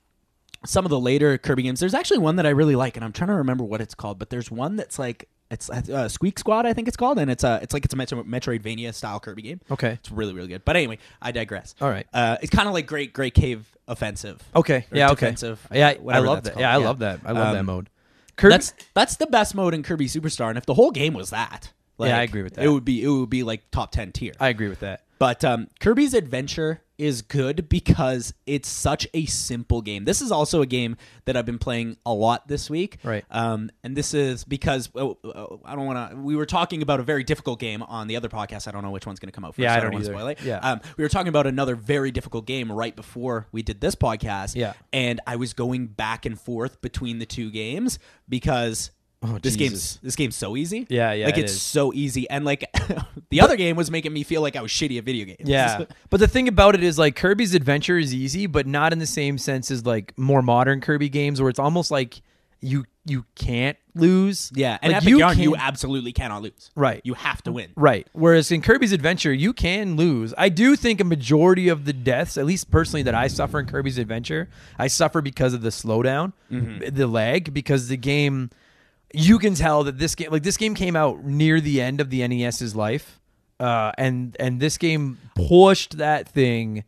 S2: some of the later Kirby games, there's actually one that I really like, and I'm trying to remember what it's called. But there's one that's like it's uh, Squeak Squad, I think it's called, and it's a it's like it's a Metro- Metroidvania style Kirby game.
S1: Okay.
S2: it's really really good. But anyway, I digress.
S1: All right.
S2: uh, it's kind of like Great Great Cave Offensive.
S1: Okay. Yeah. Okay. Yeah. I love that.
S2: called.
S1: Yeah. I love that. I love that
S2: Um,
S1: mode. Kirby,
S2: That's that's the best mode in Kirby Superstar, and if the whole game was that, like,
S1: Yeah, I agree with that.
S2: It would be it would be like top ten tier.
S1: I agree with that.
S2: But um, Kirby's Adventure is good because it's such a simple game. This is also a game that I've been playing a lot this week.
S1: Right.
S2: Um, and this is because oh, oh, I don't want to. We were talking about a very difficult game on the other podcast. I don't know which one's going to come out first.
S1: Yeah, I don't
S2: wanna
S1: either.
S2: spoil it.
S1: Yeah.
S2: Um, we were talking about another very difficult game right before we did this podcast.
S1: Yeah.
S2: And I was going back and forth between the two games because.
S1: Oh,
S2: this
S1: Jesus.
S2: game's this game's so easy.
S1: Yeah, yeah,
S2: Like
S1: it
S2: it's
S1: is.
S2: so easy, and like the other game was making me feel like I was shitty at video games.
S1: Yeah. but the thing about it is like Kirby's Adventure is easy, but not in the same sense as like more modern Kirby games where it's almost like you you can't lose.
S2: Yeah, and
S1: like
S2: Epic Yarn,
S1: can-
S2: you absolutely cannot lose.
S1: Right.
S2: You have to win.
S1: Right. Whereas in Kirby's Adventure, you can lose. I do think a majority of the deaths, at least personally that I suffer in Kirby's Adventure, I suffer because of the slowdown,
S2: Mm-hmm.
S1: the lag, because the game you can tell that this game like this game came out near the end of the NES's life. Uh, and and this game pushed that thing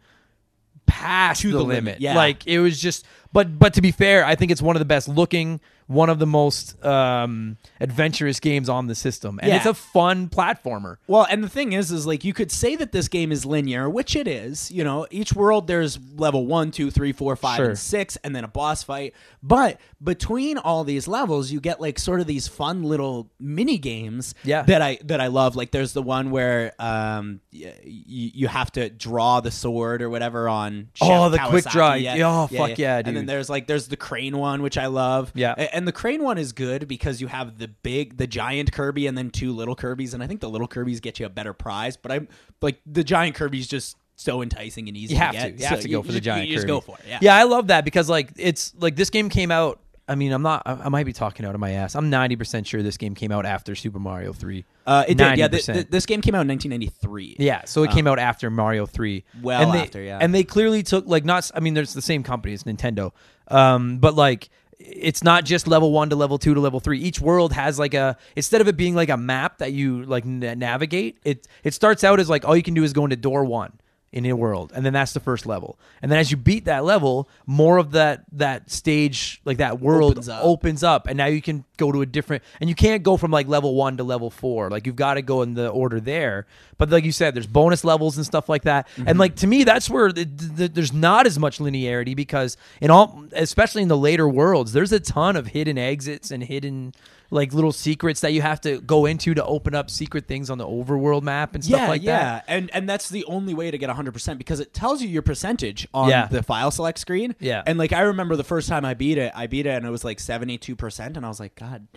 S1: past
S2: To
S1: the,
S2: the
S1: limit.
S2: limit, yeah.
S1: Like it was just but but to be fair, I think it's one of the best looking, one of the most um adventurous games on the system. And
S2: Yeah.
S1: it's a fun platformer.
S2: Well, and the thing is, is like you could say that this game is linear, which it is. You know, each world there's level one, two, three, four, five,
S1: Sure.
S2: and six, and then a boss fight. But between all these levels, you get like sort of these fun little mini games.
S1: Yeah.
S2: That I that I love. Like there's the one where um y- y- you have to draw the sword or whatever on. Chef
S1: Oh, the quick
S2: Kawasaki.
S1: draw.
S2: Yeah.
S1: Oh, fuck yeah,
S2: And then there's like there's the crane one, which I love.
S1: Yeah.
S2: A- And the crane one is good because you have the big, the giant Kirby, and then two little Kirby's, and I think the little Kirby's get you a better prize. But I'm like the giant Kirby's just so enticing and easy.
S1: You have
S2: to
S1: to.
S2: get.
S1: You have
S2: So
S1: to go for the
S2: just-
S1: giant.
S2: You just
S1: Kirby.
S2: go for it. Yeah.
S1: Yeah, I love that because like it's like this game came out. I mean, I'm not. I might be talking out of my ass. I'm 90 percent sure this game came out after Super Mario 3.
S2: Uh, it did. Yeah. th- th- this game came out in 1993.
S1: Yeah, so it came out after Mario Three.
S2: Well
S1: and they,
S2: after, yeah.
S1: And they clearly took like not. I mean, there's the same company, it's Nintendo. Um, but like, it's not just level one to level two to level three. Each world has like a instead of it being like a map that you like navigate. It it starts out as like all you can do is go into door one in a world, and then that's the first level. And then as you beat that level, more of that that stage like that world
S2: Opens up.
S1: opens up and now you can go to a different and you can't go from like level one to level four like you've got to go in the order there but like you said there's bonus levels and stuff like that
S2: Mm-hmm.
S1: and like to me that's where the, the, there's not as much linearity because in all especially in the later worlds there's a ton of hidden exits and hidden like little secrets that you have to go into to open up secret things on the overworld map and stuff
S2: yeah,
S1: like
S2: yeah,
S1: that
S2: and and that's the only way to get 100% because it tells you your percentage on
S1: Yeah.
S2: the file select screen.
S1: Yeah.
S2: and like I remember the first time I beat it, I beat it and it was like 72%, and I was like, God,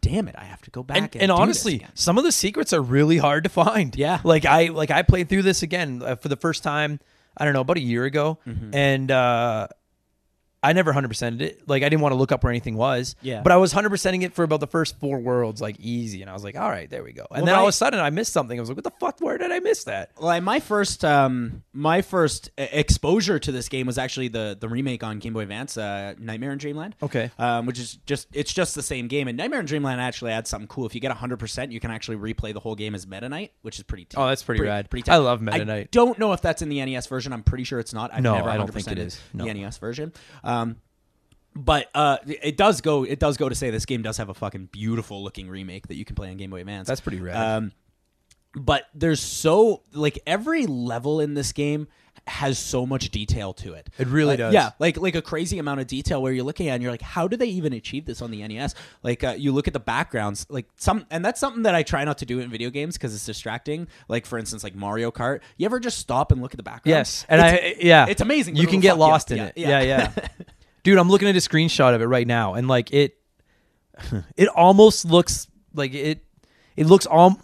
S2: damn it, I have to go back
S1: and,
S2: and,
S1: and honestly, some of the secrets are really hard to find.
S2: Yeah.
S1: like I like I played through this again uh, for the first time. I don't know about a year ago,
S2: Mm-hmm.
S1: and uh, I never hundred percented it. Like I didn't want to look up where anything was.
S2: Yeah.
S1: but I was hundred percenting it for about the first four worlds, like easy, and I was like, all right, there we go. And
S2: Well,
S1: then all of a sudden, I missed something. I was like, what the fuck? Where did I miss that?
S2: Like my first, um, my first exposure to this game was actually the the remake on Game Boy Advance, uh, Nightmare in Dreamland.
S1: Okay.
S2: um, which is just it's just the same game. And Nightmare in Dreamland actually adds something cool. If you get hundred percent, you can actually replay the whole game as Meta Knight, which is pretty. T-
S1: Oh, that's pretty rad.
S2: Pretty
S1: I love Meta Knight.
S2: I don't know if that's in the NES version. I'm pretty sure it's not. I've
S1: No,
S2: never
S1: I don't think
S2: 100%ed
S1: it is. No.
S2: The NES version. Um, but uh, it does go. It does go to say this game does have a fucking beautiful looking remake that you can play on Game Boy Advance.
S1: That's pretty rad.
S2: Um, but there's so like every level in this game has so much detail to it.
S1: It really
S2: Like,
S1: does.
S2: Yeah, like like a crazy amount of detail where you're looking at and you're like, how do they even achieve this on the NES? Like uh, you look at the backgrounds, like some, and that's something that I try not to do in video games because it's distracting. Like for instance, like Mario Kart. You ever just stop and look at the background?
S1: Yes, and
S2: It's-
S1: I yeah,
S2: it's amazing.
S1: You can get
S2: fuck you up.
S1: lost in
S2: Yeah,
S1: it.
S2: yeah.
S1: Yeah, yeah. Dude, I'm looking at a screenshot of it right now, and like it, it almost looks like it. It looks all.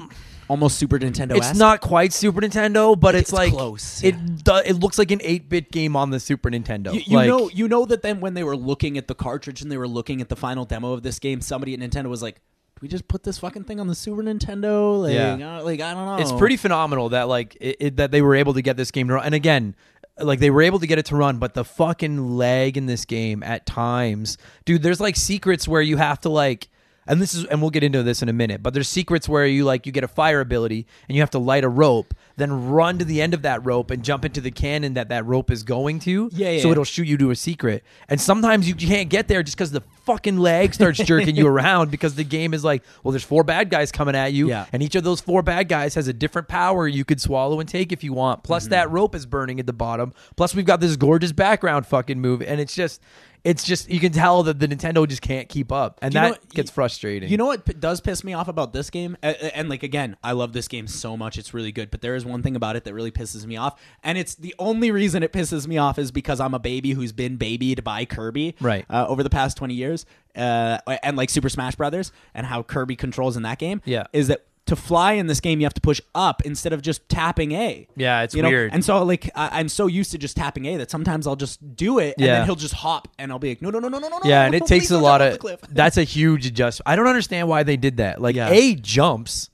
S2: Almost Super Nintendo.
S1: It's not quite Super Nintendo, but it's,
S2: It's
S1: like
S2: close,
S1: It
S2: yeah.
S1: do, it looks like an 8-bit game on the Super Nintendo.
S2: You, you
S1: Like,
S2: know, you know that then when they were looking at the cartridge and they were looking at the final demo of this game, somebody at Nintendo was like, "Do we just put this fucking thing on the Super Nintendo?" Like,
S1: Yeah.
S2: uh, like I don't know.
S1: it's pretty phenomenal that like it, it, that they were able to get this game to run. And again, like they were able to get it to run, but the fucking lag in this game at times, dude. There's like secrets where you have to like. And this is, and we'll get into this in a minute. But there's secrets where you like you get a fire ability and you have to light a rope, then run to the end of that rope and jump into the cannon that that rope is going to.
S2: Yeah, yeah,
S1: So it'll shoot you to a secret. And sometimes you can't get there just because the fucking lag starts jerking you around because the game is like, well, there's four bad guys coming at you,
S2: Yeah.
S1: and each of those four bad guys has a different power you could swallow and take if you want.
S2: Mm-hmm.
S1: Plus, that rope is burning at the bottom. Plus, we've got this gorgeous background fucking move, and it's just, it's just, you can tell that the Nintendo just can't keep up, and
S2: You
S1: that
S2: what-
S1: gets frustrating.
S2: You know what p- does piss me off about this game? And like again, I love this game so much; it's really good. But there is one thing about it that really pisses me off, and it's the only reason it pisses me off is because I'm a baby who's been babied by Kirby,
S1: Right.
S2: Uh, over the past twenty years, uh, and like Super Smash Brothers and how Kirby controls in that game.
S1: Yeah.
S2: is that to fly in this game you have to push up instead of just tapping A.
S1: Yeah, it's
S2: You know?
S1: weird.
S2: And so like I- I'm so used to just tapping A that sometimes I'll just do it, and
S1: Yeah.
S2: then he'll just hop, and I'll be like, no, no, no, no, no, no,
S1: yeah,
S2: no,
S1: and it takes a lot of. That's a huge adjustment. I don't understand why they did that. Like
S2: Yeah.
S1: A jumps,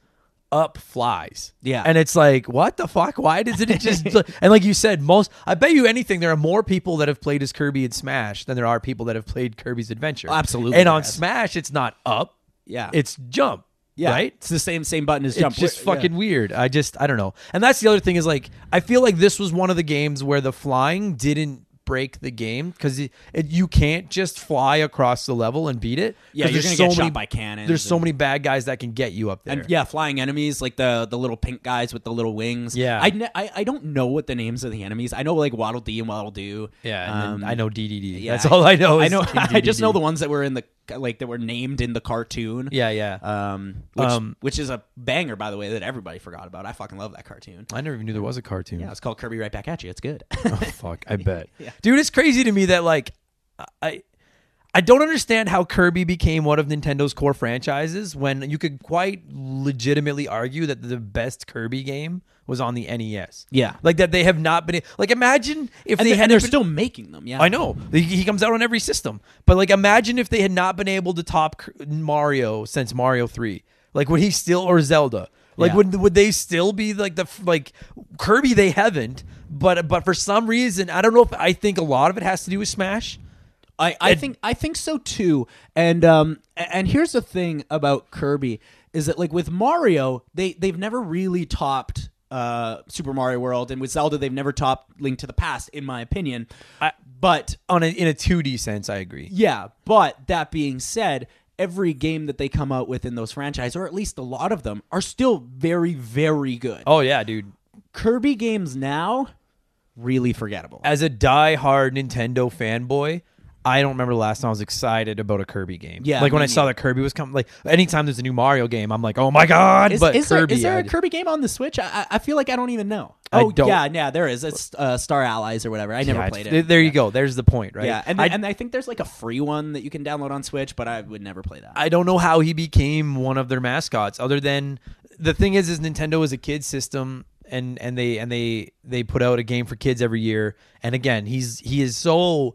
S1: up flies.
S2: Yeah.
S1: and it's like, what the fuck? Why does it just? and like you said, most. I bet you anything, there are more people that have played as Kirby in Smash than there are people that have played Kirby's Adventure.
S2: Oh, absolutely,
S1: And on
S2: yes.
S1: Smash, it's not up.
S2: Yeah.
S1: it's jump.
S2: Yeah,
S1: right.
S2: It's the same same button as jump.
S1: It's just fucking weird. I just I don't know. And that's the other thing is like I feel like this was one of the games where the flying didn't break the game because you can't just fly across the level and beat it.
S2: Yeah, you're
S1: there's
S2: gonna get
S1: so
S2: shot
S1: many,
S2: by cannons
S1: There's so many bad guys that can get you up there.
S2: And yeah, flying enemies like the the little pink guys with the little wings.
S1: Yeah.
S2: I, ne- I I don't know what the names of the enemies. I know like Waddle Dee and Waddle Doo.
S1: Yeah, and
S2: Um,
S1: I know DDD.
S2: yeah,
S1: That's all I know.
S2: I know. I just know the ones that were in the like that were named in the cartoon.
S1: Yeah, yeah.
S2: Um, which,
S1: Um,
S2: which is a banger, by the way, that everybody forgot about. I fucking love that cartoon.
S1: I never even knew there was a cartoon.
S2: Yeah, it's called Kirby Right Back at You. It's good.
S1: oh fuck, I bet.
S2: Yeah.
S1: Dude, it's crazy to me that like I I don't understand how Kirby became one of Nintendo's core franchises when you could quite legitimately argue that the best Kirby game was on the NES.
S2: Yeah.
S1: Like that they have not been like imagine if
S2: and
S1: they
S2: they,
S1: had
S2: and they're
S1: been,
S2: still making them. Yeah,
S1: I know. He- He comes out on every system. But like imagine if they had not been able to top Mario since Mario 3. Like would he still or Zelda? Like
S2: Yeah.
S1: would would they still be like the like Kirby they haven't, but but for some reason I don't know if I think a lot of it has to do with Smash.
S2: I, I think I think so too. And um and here's the thing about Kirby is that like with Mario, they they've never really topped uh Super Mario World and with Zelda they've never topped Link to the Past in my opinion.
S1: I-
S2: but
S1: On a, in a 2D sense, I agree.
S2: yeah, but that being said, every game that they come out with in those franchises or at least a lot of them are still very very good.
S1: Oh yeah, dude.
S2: Kirby games now really forgettable.
S1: As a die-hard Nintendo fanboy, I don't remember the last time I was excited about a Kirby game.
S2: Yeah,
S1: like when I saw that Kirby was coming. Like anytime there's a new Mario game, I'm like, oh my god!
S2: Is,
S1: but
S2: is there,
S1: Kirby,
S2: is there a Kirby game on the Switch? I, I- feel like I don't even know. Oh yeah, yeah, there is. It's uh, Star Allies or whatever. I never
S1: yeah,
S2: played it.
S1: There you
S2: Yeah.
S1: go. There's the point, right?
S2: Yeah, and
S1: I,
S2: and I think there's like a free one that you can download on Switch, but I would never play that.
S1: I don't know how he became one of their mascots. Other than the thing is, is Nintendo is a kid system, and and they and they they put out a game for kids every year. And again, he's he is so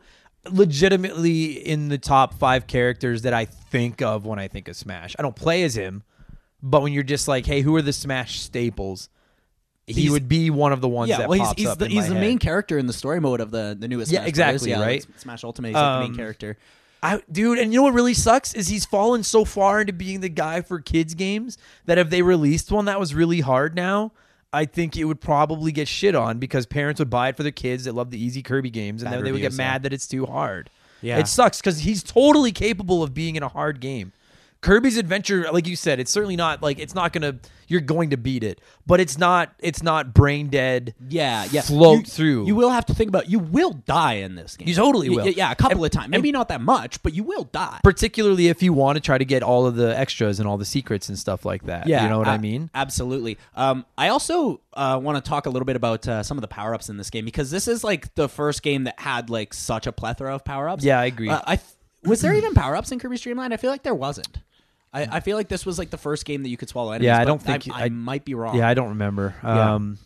S1: legitimately in the top five characters that I think of when I think of Smash. I don't play as him, but when you're just like, hey, who are the Smash staples? he
S2: He's-
S1: would be one of the ones
S2: yeah,
S1: that
S2: well, he's
S1: pops
S2: he's
S1: up
S2: the, he's the
S1: head.
S2: main character in the story mode of the the newest.
S1: Yeah,
S2: Smash
S1: exactly.
S2: Yeah,
S1: right?
S2: Smash Ultimate is like the
S1: Um,
S2: main character.
S1: I, dude, and you know what really sucks is he's fallen so far into being the guy for kids games that if they released one that was really hard now, I think it would probably get shit on because parents would buy it for their kids that love the easy Kirby games, and
S2: Bad
S1: then they would get
S2: reviews, yeah.
S1: mad that it's too hard.
S2: Yeah.
S1: it sucks because he's totally capable of being in a hard game. Kirby's Adventure, like you said, it's certainly not like it's not gonna. You're going to beat it, but it's not. It's not brain dead.
S2: Yeah, yeah.
S1: float
S2: You-
S1: through.
S2: You will have to think about. You will die in this game.
S1: You totally will.
S2: y- Yeah, a couple
S1: And-
S2: of times. Maybe not that much, but you will die.
S1: Particularly if you want to try to get all of the extras and all the secrets and stuff like that.
S2: Yeah,
S1: you know what I mean.
S2: Absolutely. Um, I also uh, want to talk a little bit about uh, some of the power ups in this game because this is like the first game that had like such a plethora of power ups.
S1: Yeah, I agree.
S2: Uh, I th- was there even power ups in Kirby's Dream Land? I feel like there wasn't. I, I feel like this was like the first game that you could swallow enemies.
S1: Yeah, I don't think-
S2: I, I
S1: I-
S2: might be wrong.
S1: Yeah, I don't remember.
S2: Yeah.
S1: Um,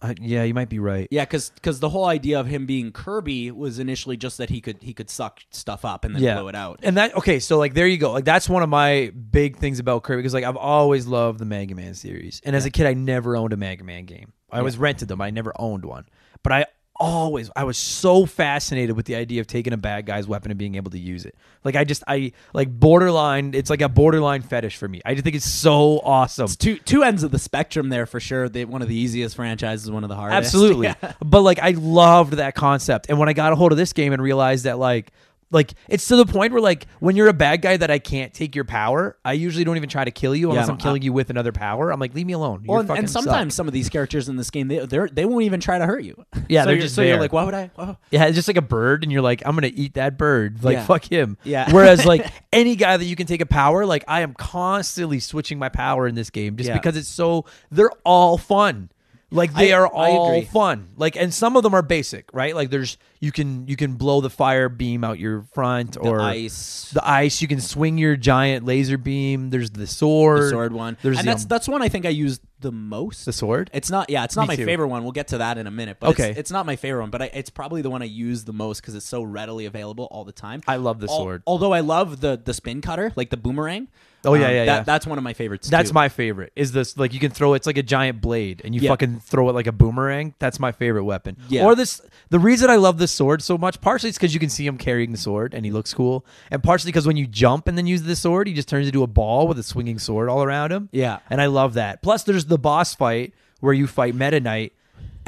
S1: I, yeah, you might be right.
S2: Yeah, because the whole idea of him being Kirby was initially just that he could he could suck stuff up and then
S1: Yeah,
S2: blow it out.
S1: And that okay, so like there you go. Like that's one of my big things about Kirby because like I've always loved the Mega Man series, and as a kid I never owned a Mega Man game. I always rented them. I never owned one, but I always I was so fascinated with the idea of taking a bad guy's weapon and being able to use it. Like I just I like borderline. It's like a borderline fetish for me. I just think it's so awesome.
S2: It's two two ends of the spectrum there for sure. They, one of the easiest franchises, one of the hardest.
S1: Absolutely.
S2: Yeah.
S1: But like I loved that concept. And when I got a hold of this game and realized that like like it's to the point where like when you're a bad guy that I can't take your power, I usually don't even try to kill you
S2: Yeah,
S1: unless
S2: I
S1: I'm
S2: don't-
S1: killing you with another power. I'm like, leave me alone. You're
S2: Well, and, and sometimes
S1: suck.
S2: some of these characters in this game they they're, they won't even try to hurt you.
S1: Yeah,
S2: so
S1: they're just
S2: so you're like, why would I?
S1: Yeah, it's just like a bird, and you're like, I'm gonna eat that bird. Like
S2: Yeah.
S1: fuck him.
S2: Yeah.
S1: Whereas like any guy that you can take a power, like I am constantly switching my power in this game just
S2: Yeah.
S1: because it's so they're all fun. Like they
S2: I-
S1: are all fun. Like and some of them are basic, right? Like there's you can you can blow the fire beam out your front or the
S2: ice.
S1: the ice. You can swing your giant laser beam. There's the sword.
S2: The sword one,
S1: There's
S2: and
S1: the,
S2: that's um, that's one I think I used the most.
S1: the sword.
S2: It's not, yeah, it's not
S1: Me
S2: my
S1: too.
S2: favorite one. We'll get to that in a minute. But
S1: Okay.
S2: it's, it's not my favorite one, but I, it's probably the one I use the most because it's so readily available all the time.
S1: I love the
S2: Al-
S1: sword.
S2: although I love the the spin cutter, like the boomerang.
S1: Oh, yeah,
S2: Um,
S1: yeah,
S2: that,
S1: yeah.
S2: That's one of my favorites.
S1: That's
S2: too.
S1: my favorite. Is this like you can throw? It's like a giant blade, and you
S2: Yeah.
S1: fucking throw it like a boomerang. That's my favorite weapon.
S2: Yeah.
S1: Or this. The reason I love this sword so much, partially, it's because you can see him carrying the sword, and he looks cool, and partially because when you jump and then use the sword, he just turns into a ball with a swinging sword all around him.
S2: Yeah.
S1: and I love that. Plus, there's the boss fight where you fight Meta Knight.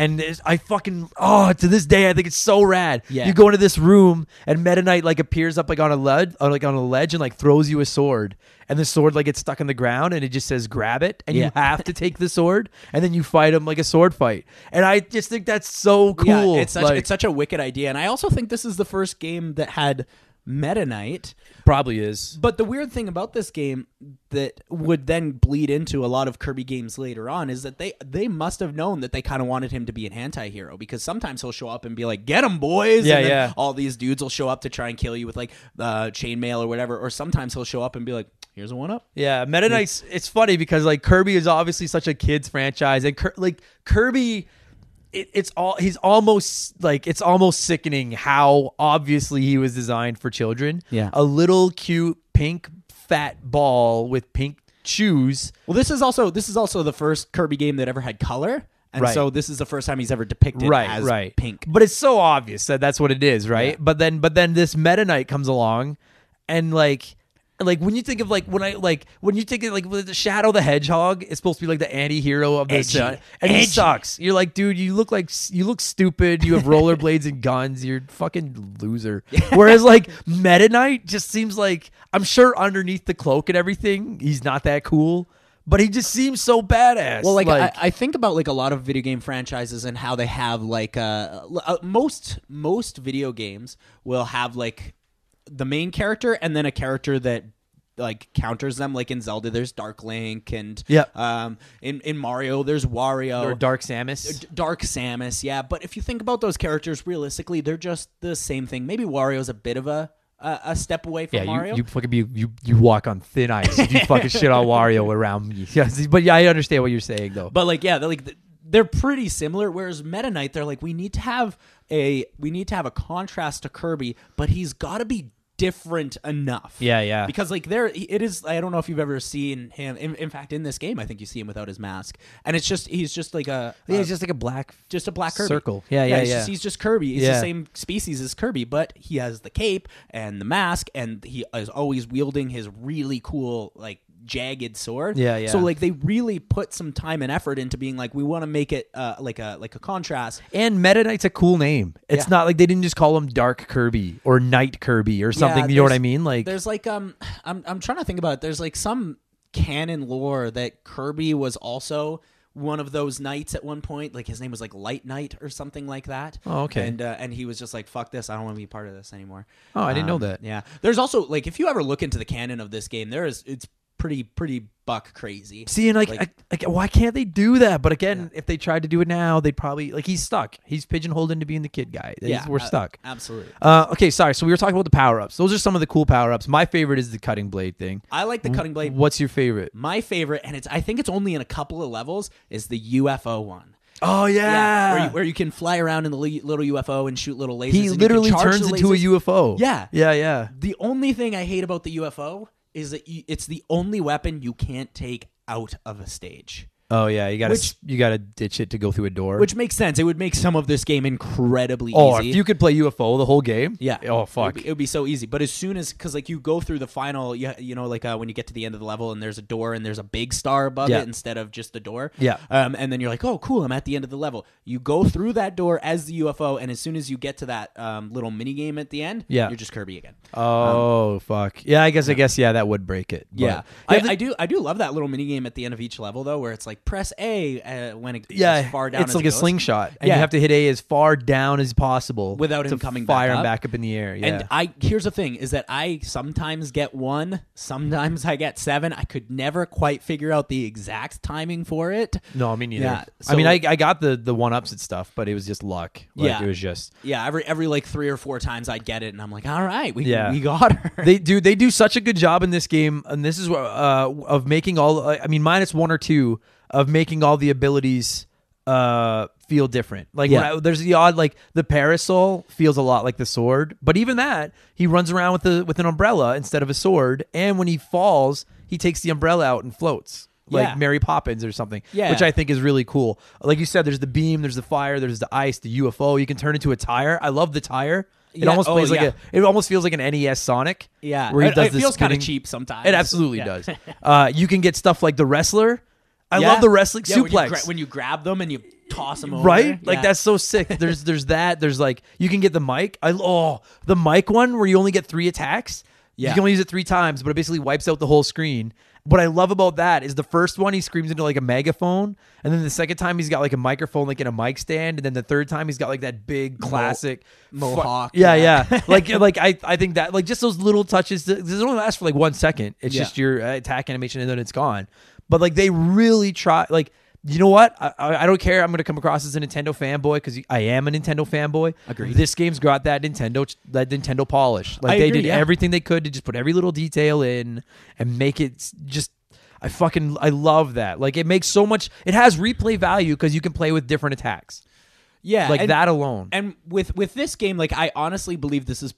S1: And I fucking oh to this day I think it's so rad.
S2: Yeah.
S1: You go into this room and Meta Knight like appears up like on a ledge, uh, like on a ledge, and like throws you a sword, and the sword like gets stuck in the ground, and it just says grab it, and you have to take the sword, and then you fight him like a sword fight, and I just think that's so cool.
S2: Yeah, it's such
S1: Like,
S2: it's such a wicked idea, and I also think this is the first game that had Meta Knight.
S1: probably is.
S2: But the weird thing about this game that would then bleed into a lot of Kirby games later on is that they they must have known that they kind of wanted him to be an anti-hero because sometimes he'll show up and be like, "Get him, boys!"
S1: Yeah, yeah.
S2: All these dudes will show up to try and kill you with like uh, chainmail or whatever. Or sometimes he'll show up and be like, "Here's a one up."
S1: Yeah, Meta Knight's it's funny because like Kirby is obviously such a kids franchise, and Kir- like Kirby, it, it's all he's almost like it's almost sickening how obviously he was designed for children.
S2: Yeah.
S1: a little cute pink fat ball with pink shoes.
S2: Well, this is also this is also the first Kirby game that ever had color, and
S1: Right.
S2: so this is the first time he's ever depicted
S1: right,
S2: as
S1: right,
S2: pink.
S1: But it's so obvious that that's what it is, right?
S2: Yeah.
S1: But then, but then this Meta Knight comes along, and like, like when you think of like when I like when you think of like the Shadow the Hedgehog is supposed to be like the anti-hero of this,
S2: Edgy.
S1: uh, and he sucks. You're like, dude, you look like you look stupid. You have rollerblades and guns. You're a fucking loser. Whereas like Meta Knight just seems like I'm sure underneath the cloak and everything, he's not that cool. But he just seems so badass.
S2: Well, like, I, I think about like a lot of video game franchises and how they have like uh, uh most most video games will have like the main character and then a character that like counters them. Like in Zelda, there's Dark Link, and
S1: Yep.
S2: um, in in Mario, there's Wario.
S1: or Dark Samus.
S2: Dark Samus, yeah. But if you think about those characters realistically, they're just the same thing. Maybe Wario's a bit of a a, a step away from
S1: Yeah,
S2: Mario.
S1: you, you fucking be you you walk on thin ice you fucking shit on Wario around me. Yes, but yeah, I understand what you're saying though.
S2: But like, yeah, like they're pretty similar. Whereas Meta Knight, they're like, we need to have a we need to have a contrast to Kirby, but he's got to be different enough.
S1: Yeah, yeah.
S2: Because like there, it is. I don't know if you've ever seen him. In, in fact, in this game, I think you see him without his mask, and it's just he's just like a
S1: yeah,
S2: a-
S1: it's just like a black.
S2: just a black Kirby.
S1: Circle. Yeah, yeah,
S2: he's,
S1: yeah.
S2: Just, he's just Kirby. He's
S1: Yeah.
S2: the same species as Kirby, but he has the cape and the mask, and he is always wielding his really cool like jagged sword.
S1: Yeah, yeah.
S2: So like they really put some time and effort into being like we want to make it uh, like a like a contrast.
S1: And Meta Knight's a cool name. It's
S2: Yeah.
S1: not like they didn't just call him Dark Kirby or Night Kirby or something.
S2: Yeah,
S1: you know what I mean? Like,
S2: There's like um I'm I'm trying to think about it. There's like some canon lore that Kirby was also one of those knights at one point. Like his name was like Light Knight or something like that.
S1: Oh, okay.
S2: And uh, and he was just like, "Fuck this! I don't want to be part of this anymore."
S1: Oh, I didn't know
S2: Um,
S1: that.
S2: Yeah. There's also like if you ever look into the canon of this game, there is it's pretty pretty buck crazy.
S1: See, and like,
S2: Like-
S1: I, like, why can't they do that? But again, if they tried to do it now, they'd probably like he's stuck. He's pigeonholed into being the kid guy. He's- we're
S2: uh,
S1: stuck.
S2: Absolutely.
S1: Uh, okay, sorry. So we were talking about the power ups. Those are some of the cool power ups. My favorite is the cutting blade thing.
S2: I like the cutting blade.
S1: What's your favorite?
S2: My favorite, and it's I think it's only in a couple of levels, is the UFO one.
S1: Oh yeah,
S2: where you, where you can fly around in the little UFO and shoot little lasers.
S1: he
S2: and you can
S1: literally turns into a. UFO.
S2: Yeah.
S1: yeah, yeah.
S2: The only thing I hate about the UFO is that you, it's the only weapon you can't take out of a stage.
S1: Oh yeah, you gotta
S2: Which-
S1: you gotta ditch it to go through a door.
S2: Which makes sense. It would make some of this game incredibly
S1: oh,
S2: easy.
S1: if you could play UFO the whole game,
S2: Yeah.
S1: Oh
S2: It
S1: fuck.
S2: would, be, it would be so easy. But as soon as, because like you go through the final, you, you know, like uh, when you get to the end of the level and there's a door and there's a big star above
S1: Yeah.
S2: it instead of just the door.
S1: Yeah.
S2: Um, and then you're like, oh, cool, I'm at the end of the level. You go through that door as the UFO, and as soon as you get to that um, little mini game at the end,
S1: Yeah.
S2: you're just Kirby again.
S1: Oh fuck. Yeah, I guess I guess yeah, that would break it. But-
S2: Yeah, I, I do. I do love that little mini game at the end of each level, though, where it's like press A uh, when it
S1: yeah,
S2: as far down.
S1: it's
S2: as
S1: like
S2: it
S1: a
S2: goes.
S1: slingshot, and
S2: Yeah.
S1: you have to hit A as far down as possible
S2: Without him coming back
S1: fire him
S2: up.
S1: back up in the air. Yeah.
S2: And I here's the thing is that I sometimes get one, sometimes I get seven. I could never quite figure out the exact timing for it.
S1: no, me neither.
S2: Yeah,
S1: I mean, I, I got the the one ups and stuff, but it was just luck. Like,
S2: Yeah.
S1: it was just
S2: Yeah, every every like three or four times I'd get it, and I'm like, all right, we
S1: Yeah.
S2: we got her.
S1: they do they do such a good job in this game, and this is uh, of making all. I mean, minus one or two of making all the abilities uh feel different. Like
S2: Yeah.
S1: I- there's the odd like the parasol feels a lot like the sword, but even that he runs around with the with an umbrella instead of a sword, and when he falls, he takes the umbrella out and floats. Like
S2: Yeah.
S1: Mary Poppins or something,
S2: Yeah.
S1: which I think is really cool. Like you said, there's the beam, there's the fire, there's the ice, the UFO. You can turn into a tire. I love the tire. It
S2: Yeah.
S1: almost
S2: Oh,
S1: plays like a. It almost feels like an NES Sonic.
S2: yeah,
S1: where he
S2: it,
S1: does
S2: it
S1: the
S2: feels kind of cheap sometimes.
S1: It absolutely does. Uh, you can get stuff like the wrestler. I
S2: Yeah.
S1: love the wrestling
S2: Yeah, when you,
S1: suplex.
S2: gra- when you grab them and you toss them over,
S1: right? Like
S2: Yeah.
S1: that's so sick. There's there's that. There's like you can get the mic. I oh the mic one where you only get three attacks.
S2: Yeah.
S1: You can only use it three times, but it basically wipes out the whole screen. What I love about that is the first one he screams into like a megaphone, and then the second time he's got like a microphone like in a mic stand, and then the third time he's got like that big classic fu-
S2: mohawk,
S1: Yeah,
S2: yeah.
S1: yeah. like like I I think that like just those little touches. They only last for like one second. It's
S2: Yeah.
S1: just your uh, attack animation, and then it's gone. But like they really try like. You know what? I, I don't care. I'm going to come across as a Nintendo fanboy because I am a Nintendo fanboy.
S2: Agreed.
S1: This game's got that Nintendo that Nintendo polish. Like
S2: I
S1: they
S2: agree,
S1: did
S2: yeah.
S1: everything they could to just put every little detail in and make it just. I fucking I love that. Like it makes so much. It has replay value because you can play with different attacks.
S2: yeah,
S1: Like
S2: and-
S1: that alone.
S2: And with with this game, like I honestly believe this is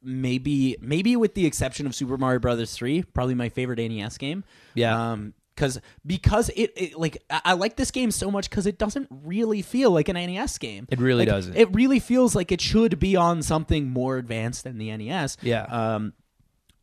S2: maybe maybe with the exception of Super Mario Brothers three, probably my favorite NES game.
S1: Yeah.
S2: Um, because because it, it like I, I like this game so much because it doesn't really feel like an NES game.
S1: It really
S2: Like,
S1: doesn't.
S2: It really feels like it should be on something more advanced than the NES.
S1: Yeah.
S2: Um,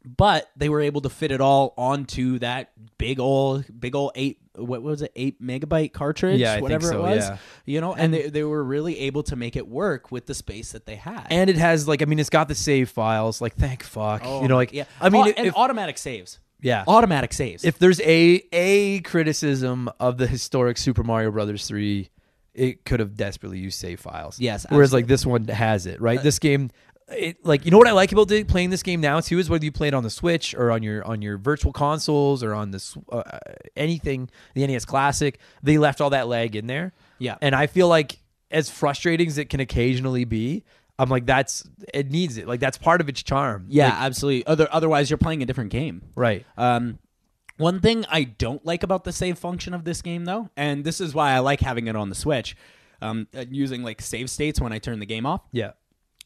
S2: but they were able to fit it all onto that big old big old eight what was it eight megabyte cartridge
S1: Yeah, I
S2: whatever
S1: so,
S2: it was
S1: yeah.
S2: you know and they, they were really able to make it work with the space that they had
S1: and it has like I mean it's got the save files. Like thank fuck.
S2: Oh,
S1: you know like
S2: yeah
S1: I mean
S2: Au-
S1: if,
S2: and automatic saves
S1: yeah.
S2: automatic saves
S1: if there's a a criticism of the historic Super Mario Brothers 3, it could have desperately used save files.
S2: Yes,
S1: Whereas like this one has it, right? this game it like you know what I like about playing this game now too is whether you play it on the Switch or on your on your virtual consoles or on this uh, anything the NES Classic, they left all that lag in there.
S2: Yeah.
S1: and I feel like as frustrating as it can occasionally be, I'm like that's it needs it. Like that's part of its charm.
S2: Yeah,
S1: Like,
S2: absolutely. Other otherwise, you're playing a different game.
S1: right.
S2: Um, one thing I don't like about the save function of this game, though, and this is why I like having it on the Switch, um, using like save states when I turn the game off,
S1: Yeah.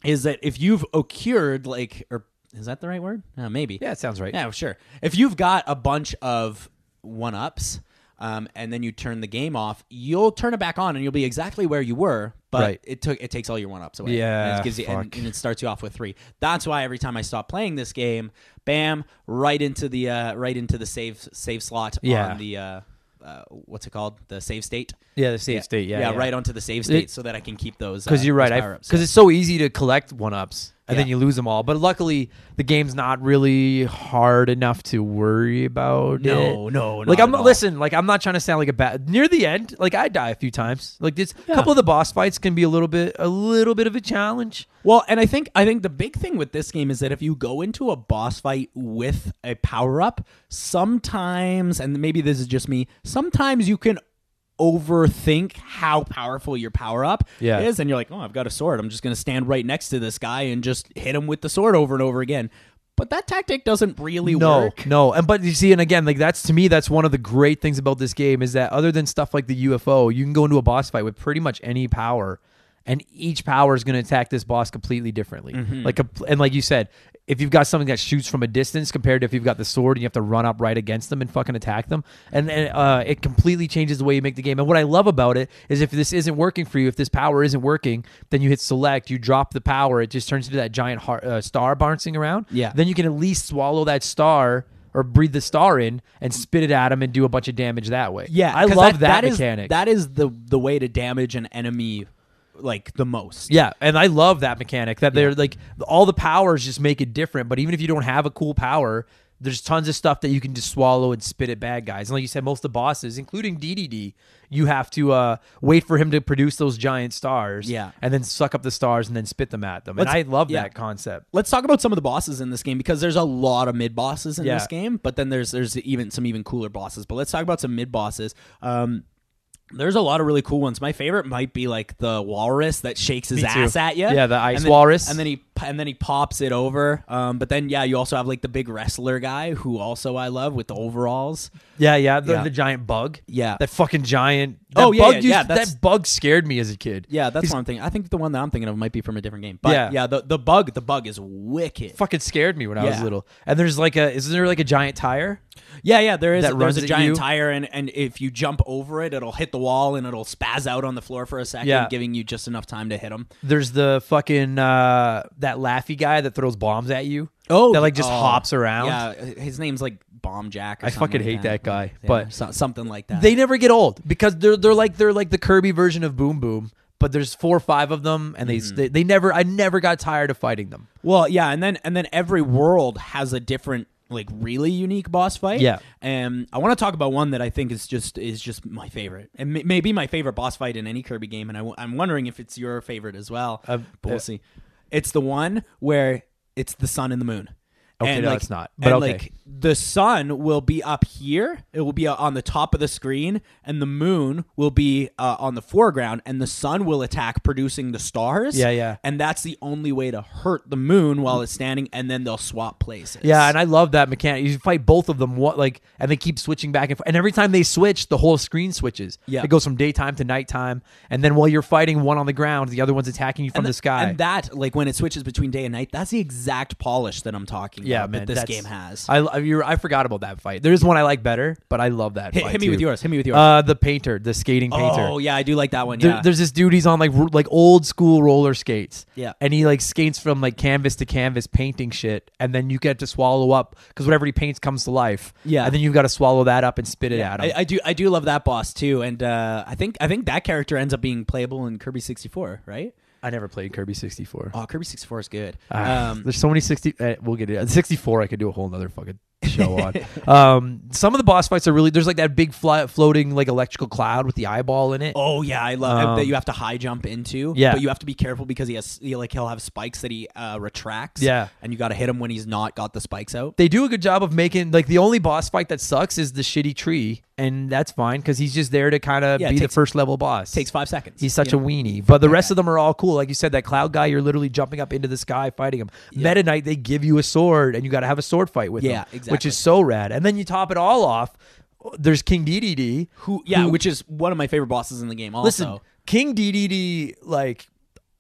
S2: is that if you've occurred like, or is that the right word? Uh, maybe.
S1: Yeah, it sounds right.
S2: Yeah, sure. If you've got a bunch of one ups, um, and then you turn the game off, you'll turn it back on, and you'll be exactly where you were. But
S1: Right.
S2: it took it takes all your one ups away.
S1: Yeah,
S2: and it gives you and, and it starts you off with three. That's why every time I stop playing this game, bam, right into the uh, right into the save save slot
S1: Yeah.
S2: on the uh, uh, what's it called? The save state.
S1: Yeah, the save state. Yeah,
S2: yeah, right onto the save state, so that I can keep those.
S1: Because
S2: uh,
S1: you're right. Because it's so easy to collect one ups and then you lose them all. But luckily, the game's not really hard enough to worry about.
S2: No,
S1: it.
S2: no,
S1: Like I'm listen. Like I'm not trying to sound like a bad. Near the end, like I die a few times. Like this, a couple of the boss fights can be a little bit, a little bit of a challenge.
S2: Well, and I think I think the big thing with this game is that if you go into a boss fight with a power up, sometimes and maybe this is just me, sometimes you can overthink how powerful your power up
S1: Yeah.
S2: is and you're like, "Oh, I've got a sword. I'm just going to stand right next to this guy and just hit him with the sword over and over again." But that tactic doesn't really
S1: no,
S2: work.
S1: no, and but you see, and again, like that's to me, that's one of the great things about this game is that other than stuff like the UFO, you can go into a boss fight with pretty much any power, and each power is going to attack this boss completely differently.
S2: Mm-hmm.
S1: Like, and like you said, if you've got something that shoots from a distance compared to if you've got the sword and you have to run up right against them and fucking attack them, and, and uh, it completely changes the way you make the game. And what I love about it is if this isn't working for you, if this power isn't working, then you hit select, you drop the power, it just turns into that giant heart, uh, star bouncing around.
S2: Yeah.
S1: Then you can at least swallow that star or breathe the star in and spit it at him and do a bunch of damage that way.
S2: Yeah,
S1: I love that mechanic.
S2: that is the the way to damage an enemy like the most.
S1: yeah, and I love that mechanic. That they're like all the powers just make it different. But even if you don't have a cool power, there's tons of stuff that you can just swallow and spit at bad guys. And like you said, most of the bosses, including DDD, you have to uh, wait for him to produce those giant stars.
S2: Yeah.
S1: and then suck up the stars and then spit them at them.
S2: Let's-
S1: and I love
S2: yeah.
S1: that concept.
S2: let's talk about some of the bosses in this game because there's a lot of mid bosses in
S1: Yeah.
S2: this game, but then there's there's even some even cooler bosses. But let's talk about some mid bosses. Um, there's a lot of really cool ones. My favorite might be like the walrus that shakes his
S1: Me too.
S2: ass at you.
S1: Yeah, the ice
S2: and then,
S1: walrus.
S2: and then he and then he pops it over. Um, but then yeah, you also have like the big wrestler guy who also I love with the overalls.
S1: Yeah, yeah, the,
S2: Yeah.
S1: the giant bug.
S2: Yeah.
S1: that fucking giant. That
S2: Oh, yeah,
S1: bug
S2: yeah,
S1: used-
S2: yeah,
S1: that bug scared me as a kid.
S2: Yeah, that's
S1: He's-
S2: what I'm thinking. I think the one that I'm thinking of might be from a different game. But
S1: Yeah.
S2: yeah, the the bug the bug is wicked.
S1: fucking scared me when I was little. And there's like a, isn't there like a giant tire?
S2: Yeah, yeah, there is.
S1: That
S2: there's a giant tire, and, and if you jump over it, it'll hit the wall and it'll spaz out on the floor for a second,
S1: Yeah.
S2: giving you just enough time to hit him.
S1: There's the fucking uh, that laughy guy that throws bombs at you.
S2: Oh,
S1: that like just hops around.
S2: Yeah, his name's like Bomb Jack. Or
S1: I fucking
S2: like
S1: hate that guy,
S2: Yeah,
S1: but-
S2: so- something like that.
S1: They never get old because they're they're like they're like the Kirby version of Boom Boom. But there's four or five of them, and they,
S2: Mm-hmm.
S1: they they never I never got tired of fighting them.
S2: well, yeah, and then and then every world has a different like really unique boss fight.
S1: Yeah.
S2: and I want to talk about one that I think is just is just my favorite, and may- maybe my favorite boss fight in any Kirby game. And I w- I'm wondering if it's your favorite as well.
S1: Uh,
S2: but we'll
S1: uh,
S2: see. It's the one where it's the sun and the moon.
S1: Okay,
S2: and
S1: no,
S2: like,
S1: it's not, but
S2: and
S1: okay.
S2: like the sun will be up here. It will be uh, on the top of the screen, and the moon will be uh, on the foreground. And the sun will attack, producing the stars.
S1: Yeah, yeah.
S2: And that's the only way to hurt the moon while it's standing. And then they'll swap places.
S1: Yeah, and I love that mechanic. You fight both of them, what like, and they keep switching back and forth. And every time they switch, the whole screen switches.
S2: Yeah.
S1: it goes from daytime to nighttime, and then while you're fighting one on the ground, the other one's attacking you from
S2: And
S1: the sky.
S2: And that, like when it switches between day and night, that's the exact polish that I'm talking
S1: yeah, man,
S2: that this game has.
S1: I I, forgot about that fight. There's one I like better, but I love that.
S2: hit,
S1: fight
S2: hit me
S1: too.
S2: with yours. Hit me with yours.
S1: Uh, the painter, the skating painter.
S2: oh yeah, I do like that one.
S1: There-
S2: Yeah.
S1: there's this dude. He's on like like old school roller skates.
S2: Yeah.
S1: and he like skates from like canvas to canvas, painting shit, and then you get to swallow up because whatever he paints comes to life.
S2: Yeah.
S1: and then you've got to swallow that up and spit it at him.
S2: I, I do I do love that boss too, and uh, I think I think that character ends up being playable in Kirby 64, right?
S1: I never played Kirby 64.
S2: Oh, Kirby 64 is good.
S1: Ah,
S2: Um,
S1: there's so many 60. Uh, we'll get it. 64. I could do a whole nother fucking show on. um, some of the boss fights are really there's like that big fly, floating like electrical cloud with the eyeball in it.
S2: Oh yeah, I love
S1: Um,
S2: that you have to high jump into.
S1: Yeah.
S2: but you have to be careful because he has he, like he'll have spikes that he uh, retracts.
S1: Yeah.
S2: and you got to hit him when he's not got the spikes out.
S1: They do a good job of making like the only boss fight that sucks is the shitty tree, and that's fine because he's just there to kind of
S2: Yeah,
S1: be
S2: it
S1: the first level boss.
S2: Takes five seconds.
S1: He's such a
S2: know?
S1: weenie, but the rest of them are all cool. Like you said, that cloud guy, you're literally jumping up into the sky fighting him. Meta Knight, they give you a sword, and you got to have a sword fight with
S2: Yeah,
S1: him, which
S2: exactly.
S1: Is so rad. And then you top it all off. There's King DDD,
S2: who yeah,
S1: who-
S2: which is one of my favorite bosses in the game. Also,
S1: Listen, King DDD like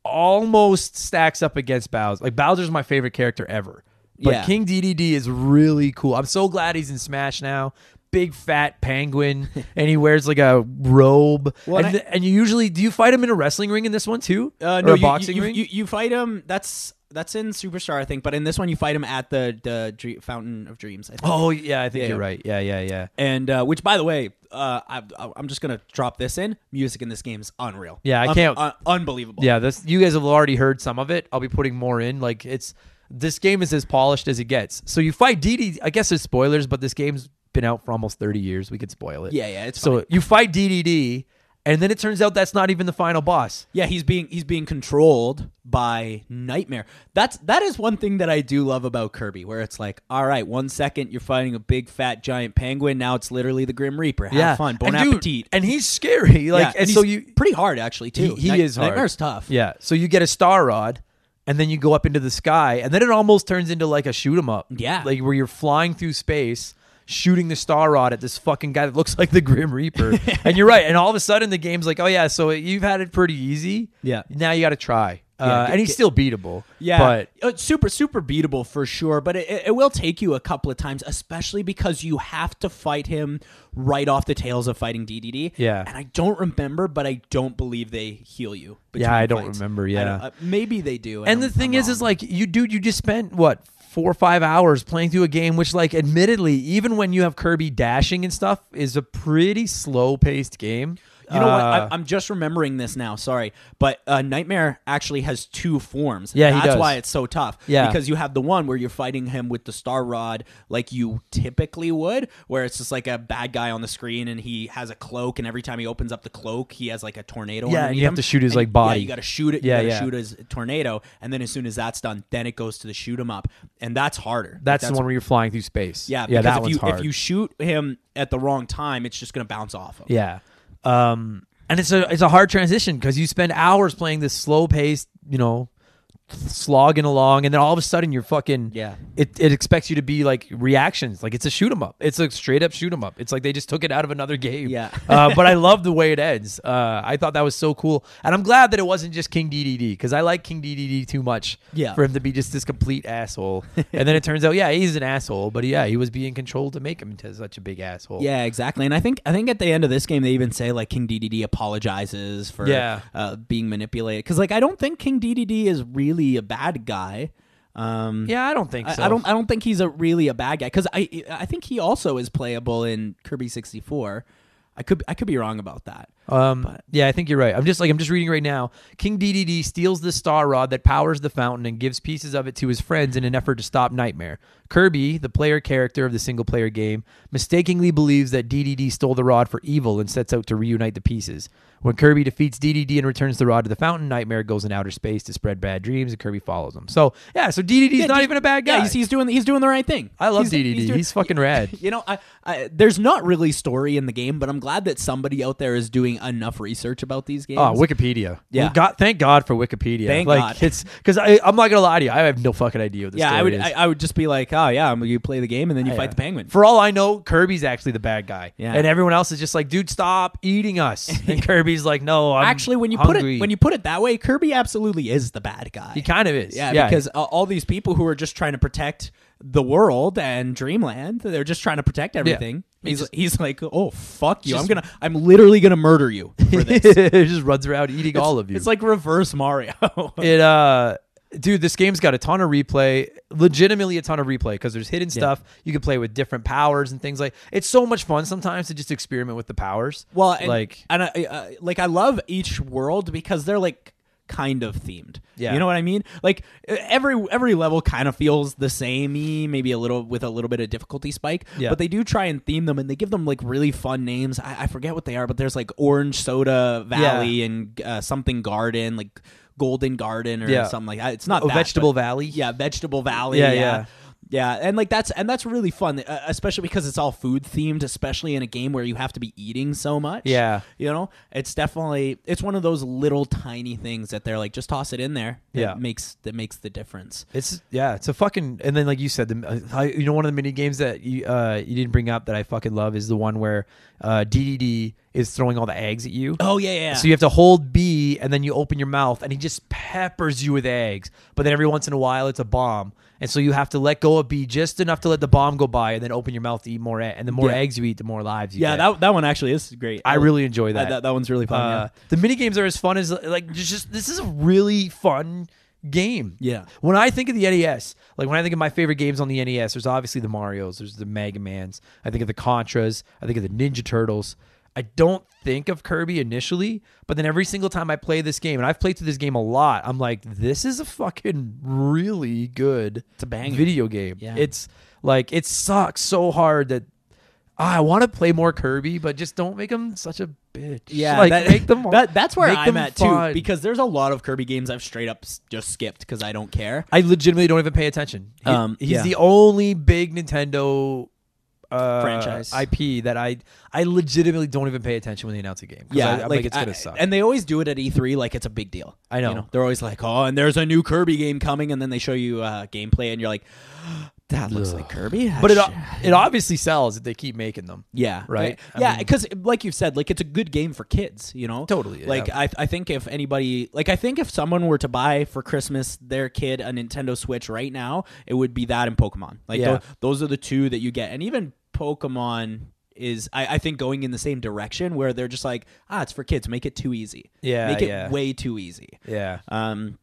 S1: almost stacks up against Bowser. Like Bowser's my favorite character ever. But
S2: Yeah.
S1: King DDD is really cool. I'm so glad he's in Smash now. Big fat penguin, and he wears like a robe.
S2: Well,
S1: and,
S2: and I-
S1: and you usually do you fight him in a wrestling ring in this one too?
S2: uh,
S1: or
S2: no,
S1: a
S2: you,
S1: boxing
S2: you,
S1: ring?
S2: You, you fight him. That's that's in Superstar, I think. But in this one, you fight him at the the Dre- Fountain of Dreams. I think.
S1: oh yeah, I think
S2: Yeah,
S1: you're right. Yeah, yeah, yeah.
S2: And uh, which, by the way, uh, I, I'm just gonna drop this in. Music in this game is unreal.
S1: Yeah, I
S2: Un-
S1: can't-
S2: un- unbelievable.
S1: Yeah, this you guys have already heard some of it. I'll be putting more in. Like it's this game is as polished as it gets. So you fight DD. I guess there's spoilers, but this game's been out for almost 30 years. We could spoil it.
S2: yeah, yeah. It's
S1: So you fight DDD, and then it turns out that's not even the final boss.
S2: Yeah, he's being he's being controlled by Nightmare. That's that is one thing that I do love about Kirby, where it's like, all right, one second you're fighting a big fat giant penguin, now it's literally the Grim Reaper. Have fun, bon
S1: and dude,
S2: appetit.
S1: and he's scary. Like,
S2: yeah,
S1: and
S2: he's
S1: so you
S2: pretty hard actually too.
S1: He- he
S2: Night-
S1: is hard.
S2: Nightmare's tough.
S1: Yeah. So you get a star rod, and then you go up into the sky, and then it almost turns into like a shoot 'em up.
S2: Yeah.
S1: Like where you're flying through space, shooting the star rod at this fucking guy that looks like the Grim Reaper. and you're right. And all of a sudden the game's like, oh yeah, so you've had it pretty easy.
S2: Yeah.
S1: Now you got to try.
S2: Yeah,
S1: uh,
S2: get-
S1: and he's
S2: get-
S1: still beatable.
S2: Yeah,
S1: But
S2: uh, super super beatable for sure. But it, it will take you a couple of times, especially because you have to fight him right off the tails of fighting DDD.
S1: Yeah.
S2: and I don't remember, but I don't believe they heal you.
S1: Yeah, I don't
S2: fights.
S1: remember, yeah.
S2: don't- uh, maybe they do.
S1: and the
S2: I'm-
S1: thing
S2: I'm
S1: is, is like you, dude, you just spent what four or five hours playing through a game, which, like, admittedly, even when you have Kirby dashing and stuff, is a pretty slow paced game.
S2: You know what?
S1: Uh,
S2: I, I'm just remembering this now. Sorry, but uh, Nightmare actually has two forms.
S1: Yeah, he
S2: that's
S1: does.
S2: why it's so tough.
S1: Yeah.
S2: because you have the one where you're fighting him with the Star Rod, like you typically would, where it's just like a bad guy on the screen and he has a cloak, and every time he opens up the cloak, he has like a tornado.
S1: Yeah, and
S2: underneath
S1: you have
S2: him.
S1: to shoot his,
S2: And,
S1: like, body.
S2: Yeah, you got to shoot it.
S1: Yeah,
S2: you gotta
S1: yeah.
S2: shoot his tornado, and then as soon as that's done, then it goes to the shoot him up, and that's harder.
S1: That's, the one where you're flying through space.
S2: Yeah,
S1: yeah,
S2: because
S1: that
S2: if
S1: one's
S2: you
S1: hard.
S2: if you shoot him at the wrong time, it's just gonna bounce off him.
S1: Yeah. Um, and it's a it's a hard transition because you spend hours playing this slow paced, you know, slogging along, and then all of a sudden you're fucking
S2: Yeah.
S1: It it expects you to be like reactions, like it's a shoot 'em up. It's a straight up shoot 'em up. It's like they just took it out of another game.
S2: Yeah.
S1: uh, but I love the way it ends. Uh, I thought that was so cool, and I'm glad that it wasn't just King DDD because I like King DDD too much.
S2: Yeah.
S1: For him to be just this complete asshole, and then it turns out, yeah, he's an asshole, but yeah, he was being controlled to make him into such a big asshole.
S2: Yeah, exactly. And I think I think at the end of this game they even say like King DDD apologizes for
S1: Yeah.
S2: uh, being manipulated because like I don't think King DDD is really a bad guy. Um,
S1: Yeah, I don't think
S2: I,
S1: so.
S2: I don't I don't think he's a really a bad guy because I I think he also is playable in Kirby sixty four. I could I could be wrong about that.
S1: Um, yeah, I think you're right. I'm just like I'm just reading right now. King DDD steals the star rod that powers the fountain and gives pieces of it to his friends in an effort to stop Nightmare. Kirby, the player character of the single player game, mistakenly believes that DDD stole the rod for evil and sets out to reunite the pieces. When Kirby defeats DDD and returns the rod to the fountain, Nightmare goes in outer space to spread bad dreams, and Kirby follows him. So yeah, so DDD's
S2: Yeah,
S1: not
S2: D-
S1: even a bad guy.
S2: Yeah, he's, he's doing he's doing the right thing.
S1: I love
S2: He's-
S1: DDD. He's,
S2: doing-
S1: fucking rad.
S2: You know, I, I there's not really story in the game, but I'm glad that somebody out there is doing enough research about these oh, games.
S1: Oh, Wikipedia.
S2: Yeah.
S1: God, thank God for Wikipedia.
S2: Thank
S1: like,
S2: God.
S1: It's because I'm not gonna lie to you. I have no fucking idea what the
S2: yeah, I would
S1: is.
S2: I, I would just be like, oh yeah, you play the game and then you oh,
S1: Yeah.
S2: fight the penguin.
S1: For all I know, Kirby's actually the bad guy.
S2: Yeah.
S1: And everyone else is just like, dude, stop eating us. And Kirby's like, no, I'm
S2: Actually, when you put it when you put it that way, Kirby absolutely is the bad guy.
S1: he kind of is.
S2: yeah, because uh, all these people who are just trying to protect the world and Dreamland, they're just trying to protect everything.
S1: He
S2: He's he's like, oh fuck you, I'm gonna I'm literally gonna murder you for this.
S1: it just runs around eating all of you.
S2: It's like reverse Mario.
S1: it uh dude this game's got a ton of replay legitimately a ton of replay because there's hidden stuff you can play with different powers and things like it's so much fun sometimes to just experiment with the powers
S2: Well, and,
S1: like
S2: and I, uh, like I love each world because they're like kind of themed.
S1: Yeah.
S2: You know what I mean? Like every every level kind of feels the same, maybe a little with a little bit of difficulty spike.
S1: Yeah.
S2: But they do try and theme them, and they give them like really fun names. I, I forget what they are, but there's like Orange Soda Valley and uh, something Garden, like Golden Garden or
S1: Yeah.
S2: something like that. It's not
S1: Oh,
S2: that,
S1: Vegetable
S2: but-
S1: Valley.
S2: Yeah, Vegetable Valley.
S1: Yeah,
S2: Yeah,
S1: yeah.
S2: and like that's and that's really fun, uh, especially because it's all food themed, especially in a game where you have to be eating so much.
S1: Yeah.
S2: you know, it's definitely it's one of those little tiny things that they're like just toss it in there. that
S1: Yeah.
S2: makes that makes the difference.
S1: It's yeah, it's a fucking and then like you said, the I- you know one of the mini games that you uh you didn't bring up that I fucking love is the one where uh DDD is throwing all the eggs at you.
S2: Oh yeah, yeah.
S1: So you have to hold B and then you open your mouth and he just peppers you with eggs. But then every once in a while it's a bomb. And so you have to let go of B just enough to let the bomb go by and then open your mouth to eat more. And the more
S2: Yeah.
S1: eggs you eat, the more lives you
S2: yeah,
S1: get.
S2: that that one actually is great.
S1: I really enjoy that.
S2: that, that one's really fun.
S1: Uh, the mini games are as fun as like just, just this is a really fun game.
S2: Yeah.
S1: When I think of the NES, like when I think of my favorite games on the NES, there's obviously the Mario's, there's the Mega Mans. I think of the Contras. I think of the Ninja Turtles. I don't think of Kirby initially, but then every single time I play this game, and I've played through this game a lot, I'm like, this is a fucking really good
S2: It's a banger.
S1: video game.
S2: Yeah.
S1: It's like it sucks so hard that ah, I want to play more Kirby, but just don't make him such a bitch.
S2: Yeah,
S1: like
S2: that,
S1: make them.
S2: that, that's where
S1: make
S2: I'm at
S1: fun.
S2: too. Because there's a lot of Kirby games I've straight up just skipped because I don't care.
S1: I legitimately don't even pay attention. He-
S2: Um,
S1: he's
S2: yeah.
S1: the only big Nintendo uh,
S2: Franchise.
S1: IP that I I legitimately don't even pay attention when they announce a game. 'Cause I, am like, it's gonna suck.
S2: And they always do it at E3 like it's a big deal.
S1: I know.
S2: You they're always like, "Oh, and there's a new Kirby game coming," and then they show you uh, gameplay, and you're like, "That looks like Kirby."
S1: but it
S2: Ah,
S1: it obviously sells if they keep making them.
S2: Yeah.
S1: Right? I
S2: Yeah, because like you said, like it's a good game for kids. You know.
S1: Totally,
S2: Like
S1: yeah.
S2: I, I think if anybody, like I think if someone were to buy for Christmas their kid a Nintendo Switch right now, it would be that and Pokemon. Like
S1: Yeah.
S2: tho- those are the two that you get, and even Pokemon is I, I think going in the same direction where they're just like ah it's for kids make it too easy
S1: Yeah,
S2: make it
S1: yeah.
S2: way too easy
S1: Yeah,
S2: um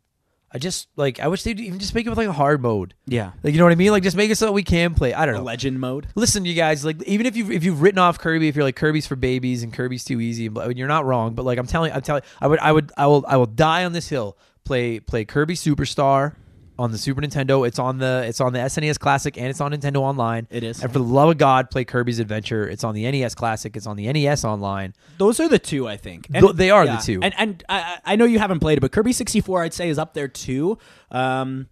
S1: I just like I wish they'd even just make it with like a hard mode.
S2: yeah
S1: Like you know what I mean? Like just make it so that we can play. I don't
S2: a
S1: know.
S2: legend mode
S1: Listen, you guys, like even if you if you've written off Kirby, if you're like Kirby's for babies and Kirby's too easy, but you're not wrong. But like I'm telling, I'm telling, I would, I would, I will, I will die on this hill. Play play Kirby Superstar on the Super Nintendo. It's on the it's on the SNES Classic and it's on Nintendo Online.
S2: It is.
S1: And for the love of God, play Kirby's Adventure. It's on the NES Classic. It's on the NES Online.
S2: those are the two I think
S1: Th- they are the two.
S2: and and I, I know you haven't played it but Kirby 64 I'd say is up there too um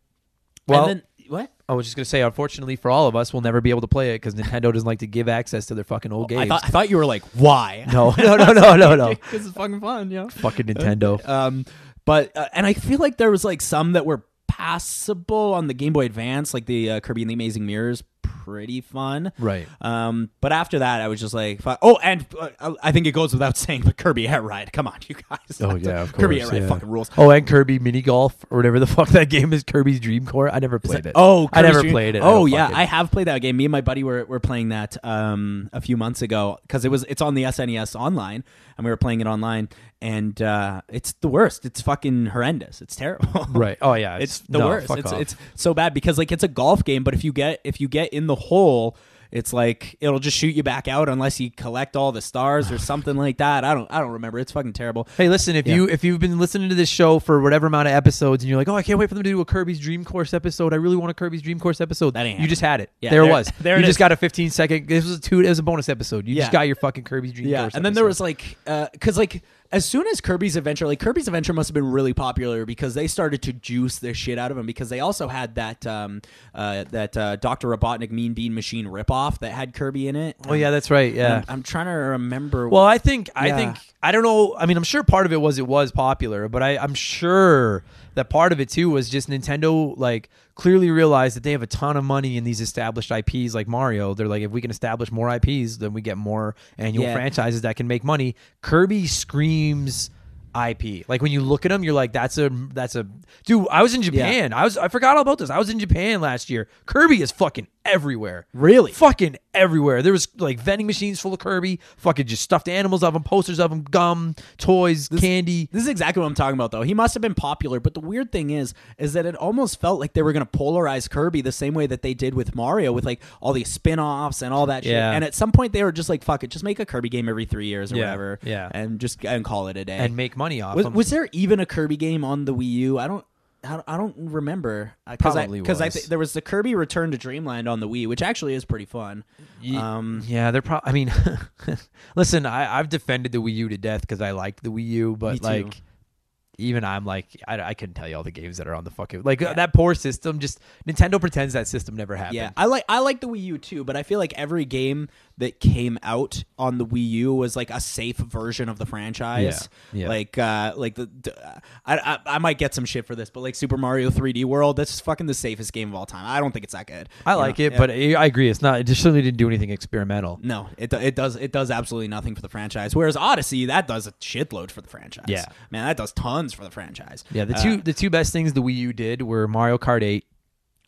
S1: Well-
S2: and then, what
S1: I was just gonna say, unfortunately for all of us, we'll never be able to play it because Nintendo doesn't like to give access to their fucking old games.
S2: I thought I thought you were like why
S1: no, no, no, no, no, no.
S2: because it's fucking fun yeah
S1: Fucking Nintendo.
S2: Um, but uh, and I feel like there was like some that were passable on the Game Boy Advance, like the uh, Kirby and the Amazing Mirrors, pretty fun.
S1: Right.
S2: Um, but after that, I was just like, fuck. oh, and uh, I think it goes without saying, but Kirby Air Ride, come on, you guys.
S1: Oh yeah, of course.
S2: Kirby Air Ride
S1: yeah.
S2: fucking rules.
S1: Oh, and Kirby Mini Golf or whatever the fuck that game is. Kirby's Dream Course. I never played it.
S2: Oh,
S1: I never
S2: Dream-
S1: played it. I
S2: Oh
S1: don't
S2: yeah,
S1: fucking-
S2: I have played that game. Me and my buddy were, were playing that um, a few months ago because it was it's on the SNES online, and we were playing it online, and uh, it's the worst. It's fucking horrendous. It's terrible.
S1: right. Oh yeah,
S2: it's the
S1: no,
S2: worst. It's
S1: off.
S2: it's so bad because like it's a golf game, but if you get if you get in the hole, it's like it'll just shoot you back out unless you collect all the stars or something like that. I don't I don't remember. It's fucking terrible.
S1: Hey, listen, if
S2: Yeah.
S1: you if you've been listening to this show for whatever amount of episodes and you're like, "Oh, I can't wait for them to do a Kirby's Dream Course episode. I really want a Kirby's Dream Course episode."
S2: That ain't
S1: you just had it.
S2: Yeah,
S1: there it was.
S2: there
S1: you just
S2: is.
S1: got a 15 second. This was a two. It was a bonus episode. You
S2: Yeah.
S1: just got your fucking Kirby's Dream
S2: Yeah,
S1: Course.
S2: and then there was like, uh, because like as soon as Kirby's Adventure, like Kirby's Adventure must have been really popular because they started to juice the shit out of him because they also had that um uh that uh, Doctor Robotnik Mean Bean Machine ripoff that had Kirby in it.
S1: Oh yeah, that's right. Yeah.
S2: I'm, I'm trying to remember.
S1: Well, I think I
S2: Yeah.
S1: think I don't know. I mean, I'm sure part of it was it was popular, but I, I'm sure that part of it too was just Nintendo like clearly realized that they have a ton of money in these established IPs like Mario. They're like, if we can establish more IPs, then we get more annual
S2: Yeah.
S1: franchises that can make money. Kirby screams. IP. Like when you look at them, you're like, that's a that's a dude. I was in Japan. I was I forgot all about this. I was in Japan last year. Kirby is fucking everywhere.
S2: Really?
S1: Fucking everywhere. There was like vending machines full of Kirby, fucking just stuffed animals of them, posters of them, gum, toys, candy.
S2: This is exactly what I'm talking about, though. He must have been popular, but the weird thing is, is that it almost felt like they were going to polarize Kirby the same way that they did with Mario, with like all these spin-offs and all that shit.
S1: Yeah.
S2: And at some point, they were just like, "Fuck it, just make a Kirby game every three years or
S1: Yeah,
S2: whatever,
S1: yeah.
S2: and just and call it a day."
S1: And make money off
S2: was,
S1: them.
S2: was there even a Kirby game on the Wii U? I don't. I don't- remember because
S1: Probably
S2: because I, th- there was the Kirby Return to Dreamland on the Wii, which actually is pretty fun. Um,
S1: yeah, they're probably. I mean, listen, I, I've defended the Wii U to death because I liked the Wii U, but like, even I'm like, I, I couldn't tell you all the games that are on the fucking like uh, that poor system. Just Nintendo pretends that system never happened.
S2: Yeah, I like I like the Wii U too, but I feel like every game that came out on the Wii U was like a safe version of the franchise.
S1: Yeah, yeah.
S2: Like uh like the, I I might get some shit for this, but like Super Mario 3D World, that's fucking the safest game of all time. I don't think it's that good.
S1: I like
S2: know?
S1: it,
S2: Yeah.
S1: but I I agree. It's not. It just certainly didn't do anything experimental.
S2: no, it it does it does absolutely nothing for the franchise. Whereas Odyssey, that does a shitload for the franchise.
S1: Yeah.
S2: man, that does tons for the franchise.
S1: Yeah, the
S2: Uh,
S1: two the two best things the Wii U did were Mario Kart 8.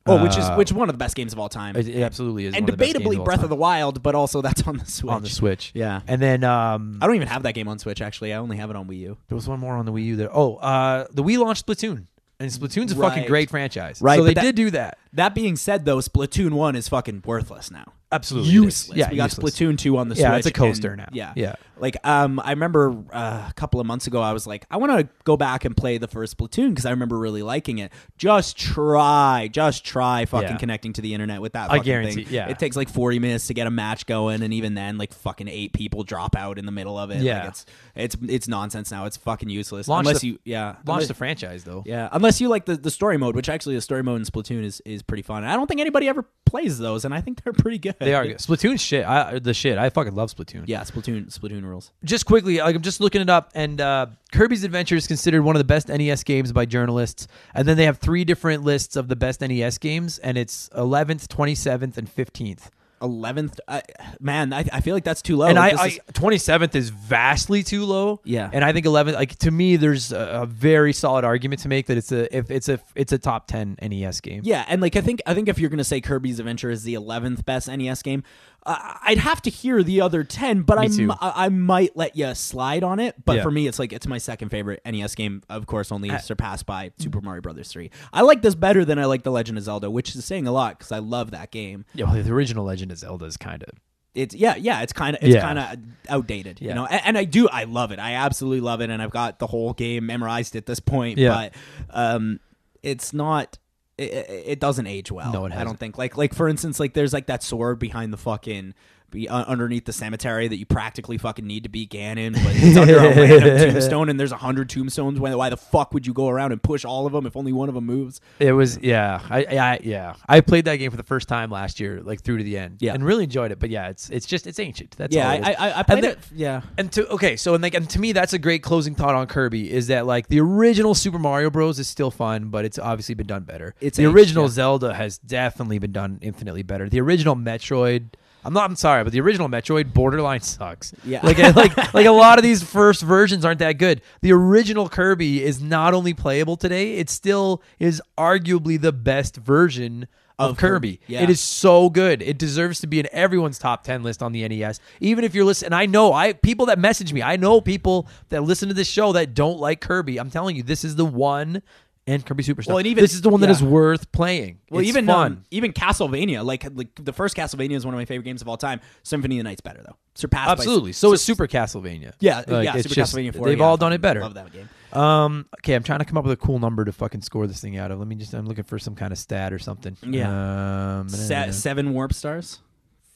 S2: oh, which is
S1: uh,
S2: which is one of the best games of all time,
S1: It, it absolutely is.
S2: and
S1: one of the best games
S2: debatably
S1: all
S2: Breath
S1: time.
S2: of the Wild, but also that's on the Switch.
S1: on the Switch.
S2: Yeah.
S1: and then um,
S2: I don't even have that game on Switch. Actually, I only have it on Wii U.
S1: there was one more on the Wii U. That oh, uh, the Wii launched Splatoon, and Splatoon's a fucking great franchise.
S2: Right,
S1: so they
S2: that-
S1: did do that.
S2: That being said, though, Splatoon one is fucking worthless now.
S1: Absolutely, it is.
S2: useless.
S1: Yeah,
S2: we got
S1: useless.
S2: Splatoon two on the
S1: Yeah,
S2: Switch.
S1: it's a coaster
S2: and-
S1: now.
S2: Yeah,
S1: Yeah.
S2: Like, um, I remember uh, a couple of months ago, I was like, I want to go back and play the first Splatoon because I remember really liking it. Just try, just try fucking
S1: Yeah.
S2: connecting to the internet with that.
S1: I
S2: fucking
S1: guarantee-
S2: thing.
S1: yeah.
S2: it takes like forty minutes to get a match going, and even then, like fucking eight people drop out in the middle of it.
S1: Yeah.
S2: like, it's it's it's nonsense now. It's fucking useless
S1: Launch
S2: unless
S1: the-
S2: you yeah
S1: Launch
S2: unless-
S1: the franchise though.
S2: yeah, unless you like the, the story mode, which actually the story mode in Splatoon is, is pretty fun. I don't think anybody ever plays those, and I think they're pretty good.
S1: They are good. Splatoon shit. I, the shit. I fucking love Splatoon.
S2: Yeah, Splatoon Splatoon rules.
S1: Just quickly, like I'm just looking it up, and uh, Kirby's Adventure is considered one of the best NES games by journalists. And then they have three different lists of the best NES games, and it's 11th, 27th, and 15th.
S2: Eleventh, uh, man, I, I feel like that's too low.
S1: and I,
S2: This
S1: I 27th is vastly too low.
S2: Yeah.
S1: and I think 11th, like to me, there's a, a very solid argument to make that it's a if it's a it's a top 10 NES game.
S2: yeah, and like I think I think if you're gonna say Kirby's Adventure is the eleventh best NES game, I'd have to hear the other ten, but I, m- I I might let you slide on it. But
S1: Yeah.
S2: for me, it's like it's my second favorite NES game, of course, only
S1: Uh,
S2: surpassed by Super Mario Brothers three. I like this better than I like the Legend of Zelda, which is saying a lot because I love that game.
S1: Yeah, well, the original Legend of Zelda is kind of
S2: it's yeah yeah it's kind of it's
S1: Yeah.
S2: kind of outdated you know and, and i do i love it i absolutely love it and i've got the whole game memorized at this point
S1: Yeah.
S2: but um it's not it, it doesn't age well
S1: No, it hasn't.
S2: i don't think like like for instance like there's like that sword behind the fucking be uh, underneath the cemetery that you practically fucking need to beat Ganon, but it's under a random tombstone, and there's a hundred tombstones. Why, why the fuck would you go around and push all of them if only one of them moves?
S1: It was yeah, I, I yeah. I played that game for the first time last year, like through to the end,
S2: Yeah.
S1: and really enjoyed it. But yeah, it's it's just it's ancient. That's
S2: yeah,
S1: all
S2: I. I, I played
S1: then-
S2: it. Yeah,
S1: And to okay, so and like and to me that's a great closing thought on Kirby is that like the original Super Mario Bros is still fun, but it's obviously been done better.
S2: It's
S1: the
S2: aged,
S1: original
S2: yeah.
S1: Zelda has definitely been done infinitely better. The original Metroid I'm not. I'm sorry, but the original Metroid borderline sucks.
S2: Yeah.
S1: like like like a lot of these first versions aren't that good. The original Kirby is not only playable today; it still is arguably the best version of,
S2: Of
S1: Kirby.
S2: Yeah.
S1: It is so good. It deserves to be in everyone's top 10 list on the NES. Even if you're listening, I know I people that message me, I know people that listen to this show that don't like Kirby. I'm telling you, this is the one and Kirby Superstar.
S2: Well, and even-
S1: this is the one that
S2: yeah.
S1: is worth playing.
S2: Well,
S1: It's
S2: even
S1: fun.
S2: um, even Castlevania, like like the first Castlevania is one of my favorite games of all time. Symphony of the Night's better though, surpassed.
S1: Absolutely.
S2: By,
S1: So is Super Castlevania.
S2: yeah,
S1: Like,
S2: yeah. Super
S1: just-
S2: Castlevania Four.
S1: They've
S2: yeah,
S1: all done it better.
S2: Love that game.
S1: Um, okay, I'm trying to come up with a cool number to fucking score this thing out of. Let me just. I'm looking for some kind of stat or something.
S2: Yeah.
S1: Um,
S2: Se- seven warp stars.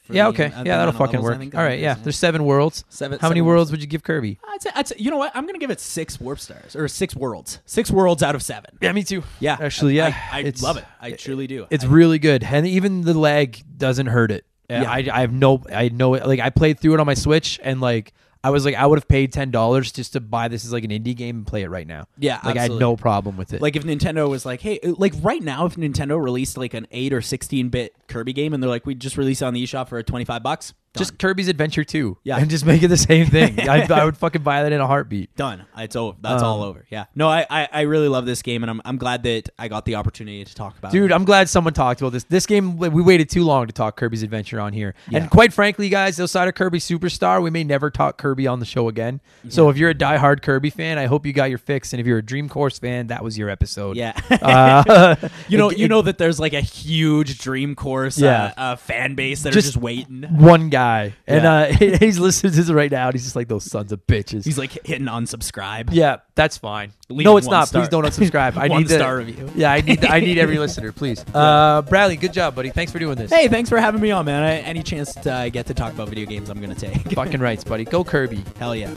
S1: Yeah. Okay. Yeah, that'll fucking work. All right. Yeah.
S2: there's-
S1: seven worlds.
S2: Seven-
S1: How many
S2: seven
S1: worlds
S2: worlds.
S1: would you give Kirby?
S2: I'd say, I'd say, you know what? I'm gonna give it six warp stars or six worlds. Six worlds out of seven.
S1: Yeah, me too.
S2: Yeah,
S1: Actually, yeah.
S2: I, I
S1: It's-
S2: love it. I truly do.
S1: It's
S2: I-
S1: really good, and even the lag doesn't hurt it.
S2: Yeah.
S1: I, I have no, I know it. Like I played through it on my Switch, and like I was like, I would have paid ten dollars just to buy this as like an indie game and play it right now.
S2: Yeah,
S1: like I had
S2: absolutely.
S1: no problem with it.
S2: like if Nintendo was like, hey, uh, like right now, if Nintendo released like an eight or sixteen bit Kirby game, and they're like, we just released it on the eShop for twenty five bucks,
S1: Just Kirby's Adventure 2.
S2: Yeah.
S1: And just make it the same thing. I, I would fucking buy that in a heartbeat.
S2: Done. It's over. That's all
S1: Um,
S2: over. Yeah. No, I, I, I really love this game, and I'm, I'm glad that I got the opportunity to talk about it.
S1: Dude, I'm glad someone talked about this. This game, we waited too long to talk Kirby's Adventure on here.
S2: Yeah.
S1: And quite frankly, guys, outside of Kirby Superstar, we may never talk Kirby on the show again. So if you're a diehard Kirby fan, I hope you got your fix. And if you're a Dream Course fan, that was your episode.
S2: Yeah.
S1: Uh,
S2: you know,
S1: it-
S2: you
S1: it-
S2: know that there's like a huge Dream Course
S1: Yeah.
S2: uh, uh, fan base that
S1: Just-
S2: are just waiting.
S1: one guy. And
S2: Yeah.
S1: uh, he's listening to this right now. And he's just like, those sons of bitches.
S2: He's like hitting unsubscribe.
S1: yeah, that's fine.
S2: Leave
S1: no, it's
S2: one
S1: not.
S2: star.
S1: Please don't unsubscribe. I
S2: One
S1: need the,
S2: star review.
S1: Yeah, I need I need every listener, please. Uh, Bradley, good job, buddy. Thanks for doing this.
S2: Hey, thanks for having me on, man. I, any chance to uh, get to talk about video games, I'm gonna take.
S1: Fucking rights, buddy. Go Kirby.
S2: Hell yeah.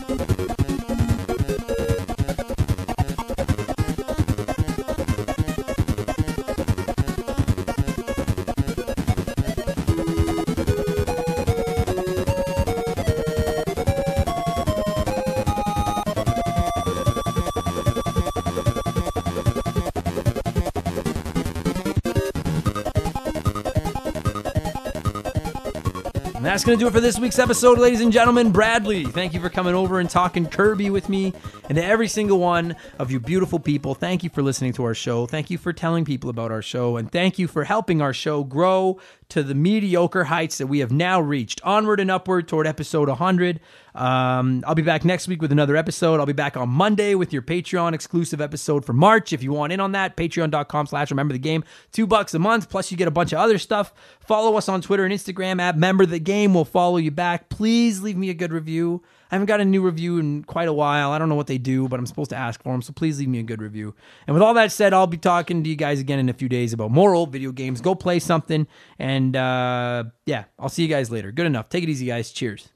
S1: That's going to do it for this week's episode, ladies and gentlemen. Bradley, thank you for coming over and talking Kirby with me. And to every single one of you beautiful people, thank you for listening to our show. Thank you for telling people about our show. And thank you for helping our show grow to the mediocre heights that we have now reached. Onward and upward toward episode 100. Um, I'll be back next week with another episode. I'll be back on Monday with your Patreon exclusive episode for March. If you want in on that, patreon.com slash remember the game. Two bucks a month, plus you get a bunch of other stuff. Follow us on Twitter and Instagram at member the game. We'll follow you back. Please leave me a good review. I haven't got a new review in quite a while. I don't know what they do, but I'm supposed to ask for them. So please leave me a good review. And with all that said, I'll be talking to you guys again in a few days about more old video games. Go play something. And uh, yeah, I'll see you guys later. Good enough. Take it easy, guys. Cheers.